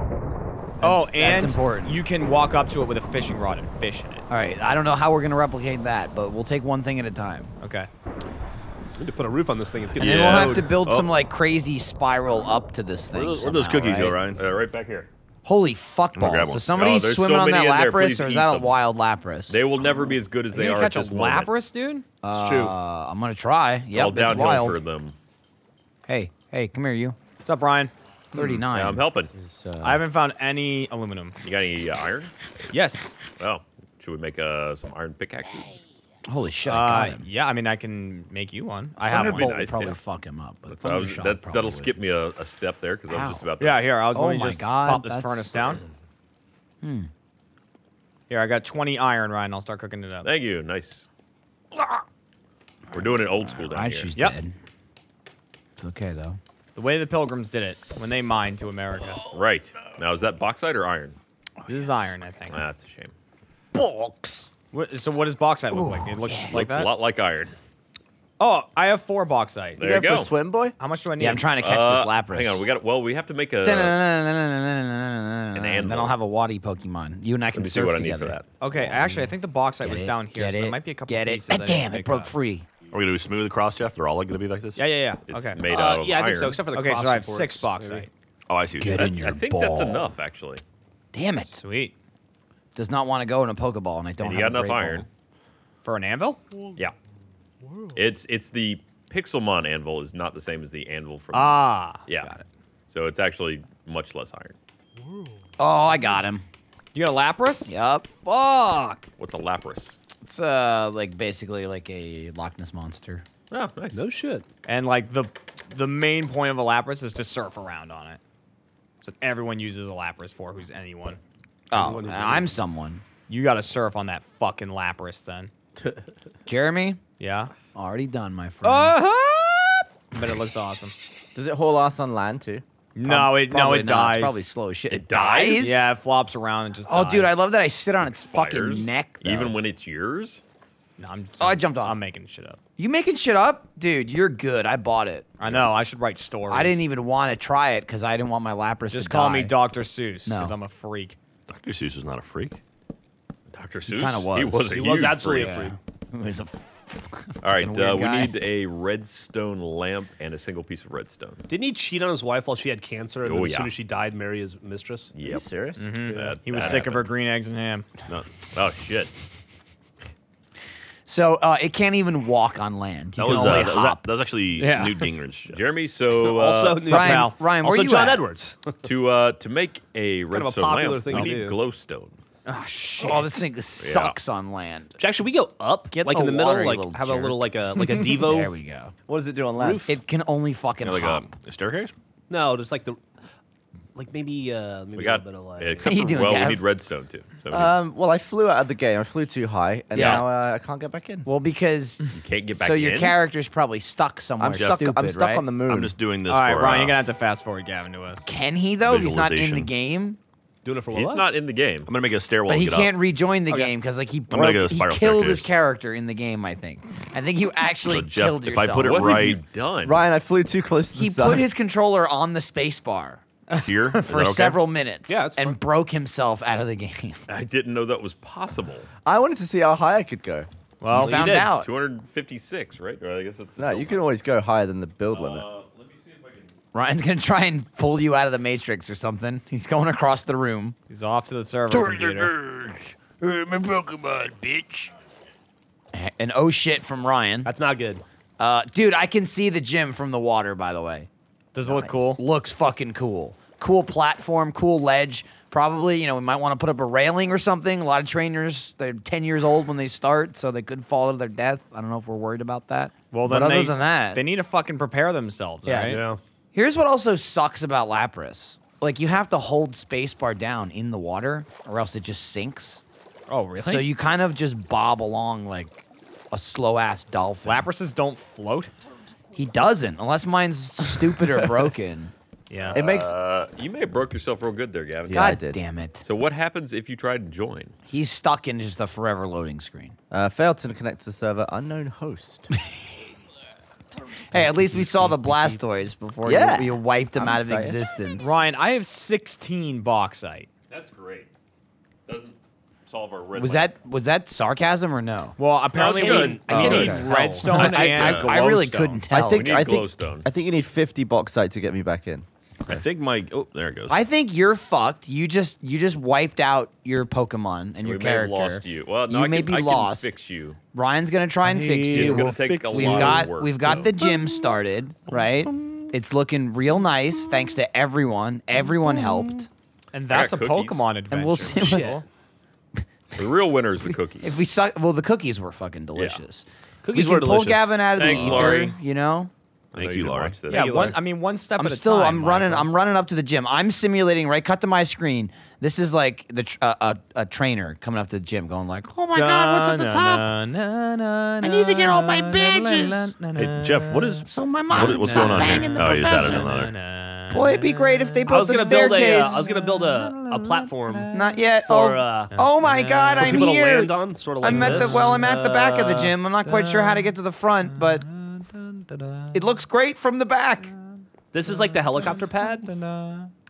Speaker 2: Oh,
Speaker 3: That's-
Speaker 2: and
Speaker 3: that's important.
Speaker 2: you can walk up to it with a fishing rod and fish in it.
Speaker 3: All right, I don't know how we're gonna replicate that, but we'll take one thing at a time.
Speaker 2: Okay.
Speaker 8: we need to put a roof on this thing. It's getting
Speaker 3: And then
Speaker 6: Yeah.
Speaker 3: we'll have to build
Speaker 6: Oh.
Speaker 3: some like crazy spiral up to this thing.
Speaker 6: Where those, where those
Speaker 3: somehow,
Speaker 6: cookies go. Ryan?
Speaker 4: Uh, right back here.
Speaker 3: Holy fuck
Speaker 6: gonna
Speaker 3: balls!
Speaker 6: one.
Speaker 3: So somebody
Speaker 4: Oh, there's so
Speaker 3: swimming on that lapras, or is that a
Speaker 4: them.
Speaker 3: wild lapras?
Speaker 4: They will never be as good as they are
Speaker 2: gonna
Speaker 4: at
Speaker 2: catch
Speaker 4: this
Speaker 2: a lapras, dude?
Speaker 3: uh,
Speaker 8: true.
Speaker 3: I'm gonna try.
Speaker 4: It's
Speaker 3: Yep,
Speaker 4: all
Speaker 3: that's
Speaker 4: downhill
Speaker 3: wild.
Speaker 4: for them.
Speaker 3: Hey, hey, come here, you.
Speaker 2: What's up, Brian?
Speaker 3: Thirty-nine.
Speaker 4: Yeah, I'm helping.
Speaker 2: I haven't found any aluminum.
Speaker 4: You got any uh, iron?
Speaker 2: Yes.
Speaker 4: Oh, should we make uh, some iron pickaxes?
Speaker 3: Holy shit! I got
Speaker 2: Uh,
Speaker 3: him.
Speaker 2: yeah, I mean, I can make you one. I have
Speaker 3: Thunderbolt
Speaker 2: one.
Speaker 3: would
Speaker 4: nice,
Speaker 3: probably
Speaker 4: yeah.
Speaker 3: fuck him up, but
Speaker 4: So I was, that's, that'll
Speaker 3: would.
Speaker 4: skip me a, a step there because I was just about to.
Speaker 2: Yeah, here, I'll
Speaker 3: Oh my
Speaker 2: just
Speaker 3: God,
Speaker 2: pop this furnace down. Hmm. Here, I got 20 iron, Ryan. I'll start cooking it up.
Speaker 4: Thank you. Nice. We're doing it old school down
Speaker 3: I'd
Speaker 4: here.
Speaker 3: choose
Speaker 2: Yep.
Speaker 3: dead. It's okay though.
Speaker 2: The way the pilgrims did it when they mined to America.
Speaker 4: Right. Now, is that bauxite or iron?
Speaker 2: This is iron, I think.
Speaker 4: Ah, that's a shame.
Speaker 2: Box. What, so what does bauxite look like? It looks just like
Speaker 4: Looks
Speaker 2: that?
Speaker 4: a lot like iron.
Speaker 2: Oh, I have four bauxite.
Speaker 4: There you
Speaker 5: Go
Speaker 4: go.
Speaker 5: for swim, boy.
Speaker 2: How much do I need?
Speaker 3: Yeah, I'm trying to catch
Speaker 4: Uh,
Speaker 3: this lapras.
Speaker 4: Hang on. We got. Well, we have to make a.
Speaker 3: And
Speaker 4: anvil.
Speaker 3: then I'll have a Waddy Pokemon. You and I
Speaker 4: Let
Speaker 3: can
Speaker 4: me see
Speaker 3: surf
Speaker 4: what I need
Speaker 3: together.
Speaker 4: for that.
Speaker 2: Okay, actually, I think the bauxite was
Speaker 3: it?
Speaker 2: down here,
Speaker 3: Get
Speaker 2: so
Speaker 3: it?
Speaker 2: there might be a couple
Speaker 3: Get
Speaker 2: pieces.
Speaker 3: it? Ah, damn! It broke
Speaker 2: up.
Speaker 3: free.
Speaker 6: Are we gonna do smooth across, Geoff? They're all going to be like this?
Speaker 2: Yeah, yeah, yeah.
Speaker 4: It's
Speaker 2: okay.
Speaker 4: made
Speaker 8: Uh,
Speaker 4: out of
Speaker 8: yeah, I think so, except for the
Speaker 2: Okay, so I have six bauxite.
Speaker 6: Oh, I see.
Speaker 3: Get in your
Speaker 4: I think that's enough, actually.
Speaker 3: Damn it!
Speaker 2: Sweet.
Speaker 3: Does not want to go in a Pokeball, and I don't
Speaker 4: And you
Speaker 3: have
Speaker 4: got
Speaker 3: a
Speaker 4: enough iron.
Speaker 3: ball.
Speaker 2: For an anvil?
Speaker 4: Yeah. It's it's the Pixelmon anvil is not the same as the anvil from.
Speaker 2: Ah.
Speaker 4: yeah.
Speaker 2: Got it.
Speaker 4: So it's actually much less iron.
Speaker 3: Oh, I got him.
Speaker 2: You got a lapras?
Speaker 3: Yup.
Speaker 2: Fuck.
Speaker 4: What's a lapras?
Speaker 3: It's uh like basically like a Loch Ness monster.
Speaker 4: Oh, nice.
Speaker 8: No shit.
Speaker 2: And like the the main point of a lapras is to surf around on it. So everyone uses a lapras for who's anyone.
Speaker 3: Oh, I'm someone.
Speaker 2: You got to surf on that fucking lapras then.
Speaker 3: Jeremy,
Speaker 2: Yeah.
Speaker 3: already done, my friend.
Speaker 2: Uh-huh. But it looks awesome.
Speaker 5: Does it hold us on land too?
Speaker 2: No, it no
Speaker 3: Probably
Speaker 2: it
Speaker 3: not.
Speaker 2: dies.
Speaker 3: It's probably slow as shit.
Speaker 4: It dies?
Speaker 2: Yeah, it flops around and just.
Speaker 3: Oh, dude, I love that I sit on its
Speaker 4: Fires,
Speaker 3: fucking neck. though.
Speaker 4: Even when it's yours?
Speaker 2: No, I'm,
Speaker 3: Oh, I jumped off.
Speaker 2: I'm making shit up.
Speaker 3: you making shit up, dude. You're good. I bought it.
Speaker 2: I know. I should write stories.
Speaker 3: I didn't even want to try it because I didn't want my Lapras to
Speaker 2: Just
Speaker 3: to
Speaker 2: call
Speaker 3: die.
Speaker 2: me Dr. Seuss
Speaker 3: No.
Speaker 2: because I'm a freak.
Speaker 6: Dr. Seuss is not a freak.
Speaker 4: Dr. Seuss?
Speaker 3: kinda was.
Speaker 4: He was, a
Speaker 8: He was absolutely
Speaker 4: freak.
Speaker 8: a freak.
Speaker 3: It was a
Speaker 4: All right,
Speaker 3: weird
Speaker 4: uh, we need a redstone lamp and a single piece of redstone.
Speaker 1: Didn't he cheat on his wife while she had cancer, and then
Speaker 4: Oh,
Speaker 1: as soon as she died, marry his mistress?
Speaker 5: Are you
Speaker 4: Yep.
Speaker 5: serious?
Speaker 4: That-
Speaker 2: He was
Speaker 4: that
Speaker 2: sick of her green eggs and ham.
Speaker 4: No. Oh shit.
Speaker 3: So uh, it can't even walk on land. You
Speaker 6: That
Speaker 3: can
Speaker 6: was, uh,
Speaker 3: only
Speaker 6: that, was, that was actually
Speaker 2: Yeah.
Speaker 6: Newt Gingrich.
Speaker 4: Jeremy, so uh,
Speaker 1: also, New-
Speaker 3: Ryan,
Speaker 2: pal.
Speaker 3: Ryan, where
Speaker 1: also
Speaker 3: you
Speaker 1: John
Speaker 3: at?
Speaker 1: Edwards.
Speaker 4: to uh, to make a
Speaker 1: of a
Speaker 4: redstone
Speaker 1: popular
Speaker 4: lamp,
Speaker 1: thing
Speaker 4: we need
Speaker 1: do.
Speaker 4: glowstone.
Speaker 3: Oh shit! Oh, this thing sucks on land.
Speaker 1: Jack, should we go up,
Speaker 3: Get
Speaker 1: like
Speaker 3: in
Speaker 1: in the
Speaker 3: the
Speaker 1: middle, like
Speaker 3: little
Speaker 1: have a little like a like a Devo?
Speaker 3: There we go.
Speaker 5: What does it do on land?
Speaker 1: Roof?
Speaker 3: It can only fucking
Speaker 6: You know, like
Speaker 3: hop.
Speaker 6: a, a staircase?
Speaker 1: No, just like the, like maybe uh maybe
Speaker 4: We
Speaker 1: a
Speaker 4: got
Speaker 1: little bit of like.
Speaker 4: except
Speaker 3: you
Speaker 4: for
Speaker 3: doing,
Speaker 4: well,
Speaker 3: Gav?
Speaker 4: we need redstone too. So we
Speaker 5: Um, well, I flew out of the game. I flew too high, and
Speaker 3: Yeah.
Speaker 5: now uh, I can't get back in.
Speaker 3: well, because
Speaker 4: you can't get back in.
Speaker 3: so
Speaker 4: in.
Speaker 3: your character's probably stuck somewhere
Speaker 5: I'm stuck.
Speaker 3: stupid,
Speaker 5: I'm stuck
Speaker 3: right?
Speaker 5: on the moon.
Speaker 6: I'm just doing this
Speaker 2: All right,
Speaker 6: for.
Speaker 2: Ryan,
Speaker 6: uh,
Speaker 2: you're gonna have to fast forward Gavin to us.
Speaker 3: Can he though? If he's not in the game,
Speaker 1: doing it for
Speaker 4: He's
Speaker 1: what?
Speaker 4: not in the game.
Speaker 6: I'm gonna make a stairwell
Speaker 3: but he
Speaker 6: get
Speaker 3: can't
Speaker 6: up.
Speaker 3: rejoin the
Speaker 1: Okay.
Speaker 3: game because like he
Speaker 6: gonna
Speaker 3: broke,
Speaker 6: get a
Speaker 3: he
Speaker 6: spiral
Speaker 3: killed his character in the game. I think. I think you actually
Speaker 6: So, Geoff,
Speaker 3: killed
Speaker 6: if I
Speaker 3: yourself.
Speaker 6: put it
Speaker 4: What
Speaker 6: right
Speaker 4: have you done?
Speaker 5: Ryan, I flew too close to
Speaker 3: he
Speaker 5: the sun.
Speaker 3: put his controller on the space bar
Speaker 6: here Is
Speaker 3: for
Speaker 6: okay?
Speaker 3: several minutes
Speaker 1: Yeah,
Speaker 3: and
Speaker 1: fine.
Speaker 3: broke himself out of the game.
Speaker 4: I didn't know that was possible.
Speaker 5: I wanted to see how high I could go.
Speaker 2: Well,
Speaker 3: He found
Speaker 1: did.
Speaker 3: out.
Speaker 4: 256, right? Or I guess that's
Speaker 5: No, you can always go higher than the build limit.
Speaker 4: Uh, let me see if I can.
Speaker 3: Ryan's gonna try and pull you out of the matrix or something. He's going across the room.
Speaker 2: he's off to the server computer.
Speaker 3: my Pokemon, bitch. And oh shit from Ryan.
Speaker 1: That's not good.
Speaker 3: Uh, dude, I can see the gym from the water, by the way.
Speaker 2: Does it look cool?
Speaker 3: Looks fucking cool. Cool platform, cool ledge. Probably, you know, we might want to put up a railing or something. A lot of trainers, they're 10 years old when they start, so they could fall to their death. I don't know if we're worried about that.
Speaker 2: Well,
Speaker 3: but
Speaker 2: then
Speaker 3: other
Speaker 2: they,
Speaker 3: than that,
Speaker 2: they need to fucking prepare themselves,
Speaker 3: Yeah.
Speaker 2: right?
Speaker 1: Yeah.
Speaker 3: Here's what also sucks about Lapras. Like you have to hold spacebar down in the water, or else it just sinks.
Speaker 2: Oh, really?
Speaker 3: So you kind of just bob along like a slow ass dolphin.
Speaker 2: Laprases don't float.
Speaker 3: He doesn't, unless mine's stupid or broken.
Speaker 2: Yeah.
Speaker 5: It makes
Speaker 4: Uh, you may have broke yourself real good there, Gavin.
Speaker 5: Yeah,
Speaker 3: God
Speaker 5: did.
Speaker 3: damn it.
Speaker 4: So what happens if you try to join?
Speaker 3: He's stuck in just a forever loading screen.
Speaker 5: uh, failed to connect to the server. Unknown host.
Speaker 3: Hey, at least we saw the Blastoise before
Speaker 5: Yeah.
Speaker 3: you, you wiped them
Speaker 5: I'm
Speaker 3: out of
Speaker 5: excited.
Speaker 3: existence.
Speaker 2: Ryan, I have 16 bauxite.
Speaker 4: That's great. Doesn't solve our red.
Speaker 3: Was that was that sarcasm or no?
Speaker 2: Well, apparently
Speaker 4: it's
Speaker 2: we
Speaker 4: good.
Speaker 2: need,
Speaker 4: I
Speaker 2: we
Speaker 4: can't
Speaker 2: need
Speaker 3: even
Speaker 2: redstone
Speaker 3: I, I,
Speaker 2: and
Speaker 3: I really couldn't tell.
Speaker 5: I think
Speaker 4: need
Speaker 5: I think
Speaker 4: glowstone.
Speaker 5: I think you need 50 bauxite to get me back in.
Speaker 6: I think my. Oh, there it goes.
Speaker 3: I think you're fucked. You just you just wiped out your Pokemon and your
Speaker 4: we may have
Speaker 3: character.
Speaker 4: lost you. Well, no,
Speaker 3: You
Speaker 4: I
Speaker 3: may
Speaker 4: can,
Speaker 3: be
Speaker 4: I can
Speaker 3: lost.
Speaker 4: fix you.
Speaker 3: Ryan's gonna try and fix you.
Speaker 4: It's gonna take
Speaker 2: fix
Speaker 4: a
Speaker 2: you.
Speaker 3: We've
Speaker 4: lot
Speaker 3: got
Speaker 4: work.
Speaker 3: we've got
Speaker 4: though.
Speaker 3: the gym started, right? It's looking real nice thanks to everyone. Everyone helped.
Speaker 2: And that's a
Speaker 4: cookies.
Speaker 2: Pokemon adventure.
Speaker 3: And we'll see what-
Speaker 2: Shit.
Speaker 4: The real winner is the cookies.
Speaker 3: If we suck, well, the cookies were fucking delicious.
Speaker 1: Cookies
Speaker 3: we
Speaker 1: were
Speaker 3: can pull. Gavin out of
Speaker 4: Thanks,
Speaker 3: the ether,
Speaker 4: Laurie.
Speaker 3: you know.
Speaker 6: Thank you,
Speaker 4: didn't
Speaker 6: Laurie.
Speaker 2: Yeah,
Speaker 1: you
Speaker 2: one. I mean, one step
Speaker 3: I'm
Speaker 2: at a
Speaker 3: still
Speaker 2: time.
Speaker 3: I'm running
Speaker 2: Michael.
Speaker 3: I'm running up to the gym. I'm simulating right. Cut to my screen. This is like the tr- uh, a a trainer coming up to the gym, going like, "Oh my god, what's at the top?
Speaker 2: I
Speaker 3: need to get all my badges.
Speaker 6: Hey, Geoff, what is
Speaker 3: So my mom
Speaker 6: what,
Speaker 3: can
Speaker 6: what's going on here? Oh, just added
Speaker 3: professor.
Speaker 6: another.
Speaker 3: Boy, it'd be great if they
Speaker 1: I
Speaker 3: built
Speaker 1: was
Speaker 3: a
Speaker 1: gonna build a.
Speaker 3: staircase.
Speaker 1: Uh, I was gonna build a, a platform
Speaker 3: Not yet.
Speaker 1: for
Speaker 3: oh,
Speaker 1: uh,
Speaker 3: oh my god, I'm
Speaker 1: people
Speaker 3: here.
Speaker 1: to land on, sort of like
Speaker 3: I'm at the well. I'm at the back of the
Speaker 1: Uh,
Speaker 3: gym. I'm not quite sure how to get to the front, but it looks great from the back.
Speaker 1: This is like the helicopter pad.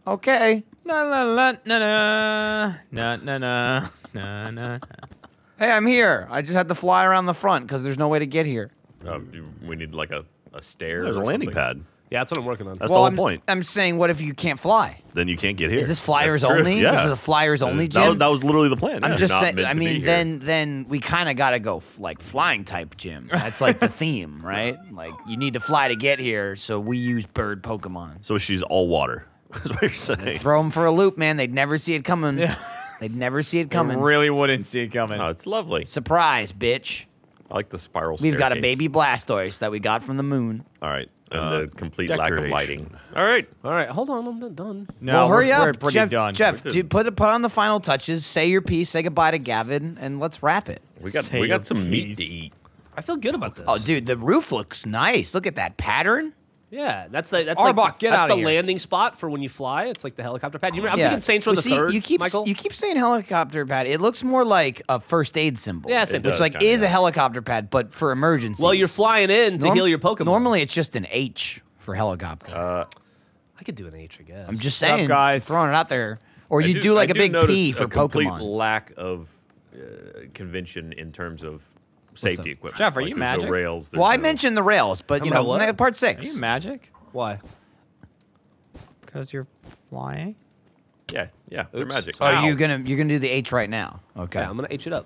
Speaker 3: Okay.
Speaker 2: Na na na na na na na na na na.
Speaker 3: Hey, I'm here. I just had to fly around the front because there's no way to get here.
Speaker 4: Uh, we need like a, a stair.
Speaker 6: There's a landing
Speaker 4: something?
Speaker 6: pad.
Speaker 1: Yeah, that's what I'm working on.
Speaker 6: That's
Speaker 3: well,
Speaker 6: the whole
Speaker 3: I'm,
Speaker 6: point.
Speaker 3: I'm saying, what if you can't fly?
Speaker 6: Then you can't get here.
Speaker 3: Is this flyers
Speaker 6: That's true.
Speaker 3: only?
Speaker 6: Yeah.
Speaker 3: This is a flyers only
Speaker 6: that,
Speaker 3: gym.
Speaker 6: was, that was literally the plan.
Speaker 3: I'm
Speaker 6: yeah.
Speaker 3: just saying. I mean, then then we kind of got to go f- like flying type gym. That's like the theme, right? Like you need to fly to get here, so we use bird Pokemon.
Speaker 6: So she's all water. That's what you're saying.
Speaker 3: Throw them for a loop, man. They'd never see it coming. Yeah. They'd never see it coming.
Speaker 2: Really wouldn't see it coming.
Speaker 4: Oh, it's lovely.
Speaker 3: Surprise, bitch.
Speaker 4: I like the spiral.
Speaker 3: We've got a baby Blastoise that we got from the moon.
Speaker 6: All right.
Speaker 4: and
Speaker 6: uh,
Speaker 4: the complete lack of lighting. All right.
Speaker 1: All right, hold on, I'm not done.
Speaker 2: no,
Speaker 3: well, hurry
Speaker 2: we're,
Speaker 3: up,
Speaker 2: We're pretty
Speaker 3: Geoff.
Speaker 2: done.
Speaker 3: Geoff,
Speaker 4: We're
Speaker 3: do, put put on the final touches. Say your piece. Say goodbye to Gavin, and let's wrap it.
Speaker 4: We got
Speaker 2: Say
Speaker 4: we got some meat to eat.
Speaker 1: I feel good about this.
Speaker 3: Oh, dude, the roof looks nice. Look at that pattern.
Speaker 1: Yeah, that's the that's
Speaker 2: Arbok,
Speaker 1: like
Speaker 2: get
Speaker 1: that's
Speaker 2: outta
Speaker 1: the
Speaker 2: here.
Speaker 1: landing spot for when you fly. It's like the helicopter pad. You remember, I'm
Speaker 3: yeah.
Speaker 1: thinking Saints Row
Speaker 3: Well,
Speaker 1: the
Speaker 3: see,
Speaker 1: Third.
Speaker 3: You keep
Speaker 1: Michael.
Speaker 3: you keep saying helicopter pad. It looks more like a first aid symbol.
Speaker 1: Yeah, same
Speaker 3: which like
Speaker 4: kinda,
Speaker 3: is a helicopter pad, but for emergencies.
Speaker 1: well, you're flying in to
Speaker 3: Norm-
Speaker 1: heal your Pokemon.
Speaker 3: Normally, it's just an H for helicopter.
Speaker 4: Uh,
Speaker 1: I could do an H, I guess.
Speaker 3: I'm just
Speaker 2: What's up,
Speaker 3: saying,
Speaker 2: guys?
Speaker 3: throwing it out there. Or
Speaker 4: I
Speaker 3: you do, like
Speaker 4: I
Speaker 3: a big P for
Speaker 4: a complete
Speaker 3: Pokemon.
Speaker 4: lack of uh, convention in terms of safety equipment.
Speaker 2: Geoff, are
Speaker 4: Like,
Speaker 2: you
Speaker 4: there's no
Speaker 2: magic?
Speaker 4: rails.
Speaker 3: Well, I mentioned the rails, but you
Speaker 1: Am I
Speaker 3: know,
Speaker 1: what?
Speaker 3: part
Speaker 2: Are
Speaker 3: six.
Speaker 2: you magic?
Speaker 1: Why?
Speaker 2: Because you're flying?
Speaker 4: Yeah, yeah, they're magic.
Speaker 3: Are
Speaker 4: Ow.
Speaker 3: you gonna you're gonna do the H right now? Okay.
Speaker 1: Yeah, I'm gonna H it up.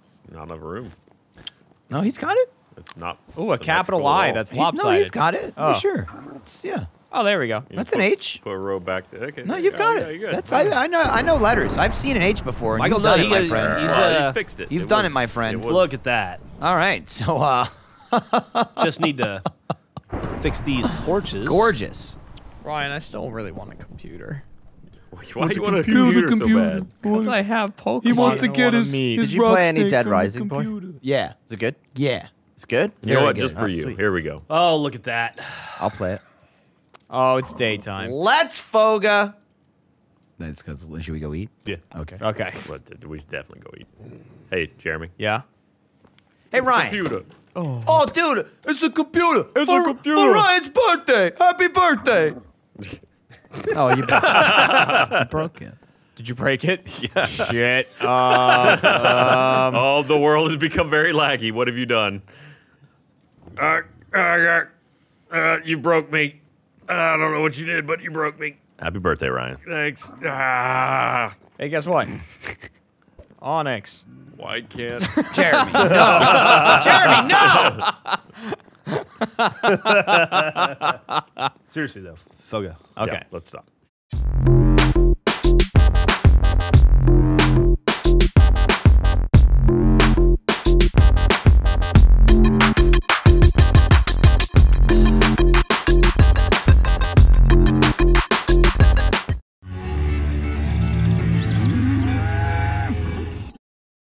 Speaker 4: It's Not enough room.
Speaker 3: no, he's got it.
Speaker 4: It's not.
Speaker 2: Ooh, a capital I.
Speaker 4: all.
Speaker 2: That's
Speaker 3: He-
Speaker 2: lopsided.
Speaker 3: no, he's got it.
Speaker 2: Oh.
Speaker 3: Oh. Sure. It's, yeah.
Speaker 2: Oh, there we go.
Speaker 4: You
Speaker 3: That's
Speaker 4: put-
Speaker 3: an H.
Speaker 4: Put a row back there. Okay.
Speaker 3: No, you've got
Speaker 4: yeah,
Speaker 3: it.
Speaker 4: you're.
Speaker 3: That's I, I know I know letters. I've seen an H before. And
Speaker 1: Michael,
Speaker 3: you've done
Speaker 1: he
Speaker 3: it, my
Speaker 1: is-
Speaker 3: friend.
Speaker 1: he's,
Speaker 4: Well,
Speaker 1: uh,
Speaker 4: you fixed it.
Speaker 3: you've
Speaker 4: It
Speaker 3: done
Speaker 4: was-
Speaker 3: it, my friend.
Speaker 4: was-
Speaker 1: Look at that.
Speaker 3: All right. So uh,
Speaker 1: Just need to fix these torches.
Speaker 3: gorgeous.
Speaker 2: Ryan, I still really want a computer.
Speaker 4: Why do you want a computer, so bad?
Speaker 2: Because I have Pokemon.
Speaker 9: He wants to get his,
Speaker 2: meet.
Speaker 9: his
Speaker 5: Did you play any Dead Rising, boy?
Speaker 3: Yeah.
Speaker 5: Is it good?
Speaker 3: Yeah.
Speaker 5: It's good.
Speaker 4: You know what?
Speaker 3: good.
Speaker 4: Just for
Speaker 5: Oh,
Speaker 4: you.
Speaker 5: sweet.
Speaker 4: Here we go.
Speaker 1: Oh, look at that.
Speaker 5: I'll play it.
Speaker 2: Oh, it's daytime.
Speaker 3: Let's Foga. That's because should we go eat?
Speaker 1: Yeah.
Speaker 3: Okay.
Speaker 2: Okay.
Speaker 4: But uh, we should definitely go eat. Hey, Jeremy.
Speaker 2: Yeah.
Speaker 3: Hey Ryan.
Speaker 4: Computer.
Speaker 9: Oh, dude, it's a computer.
Speaker 2: It's a computer.
Speaker 9: For Ryan's birthday. Happy birthday.
Speaker 3: Oh, you, you broke it.
Speaker 2: Did you break it? Yeah. Shit. Uh,
Speaker 4: oh, the world has become very laggy. What have you done? Uh, uh, uh, you broke me. I don't know what you did, but you broke me. Happy birthday, Ryan. Thanks. Ah,
Speaker 2: hey, guess what? Onix.
Speaker 4: why can't?
Speaker 3: Jeremy. No. Jeremy, no.
Speaker 1: Seriously though, Foga.
Speaker 2: Okay.
Speaker 4: Yeah, let's stop.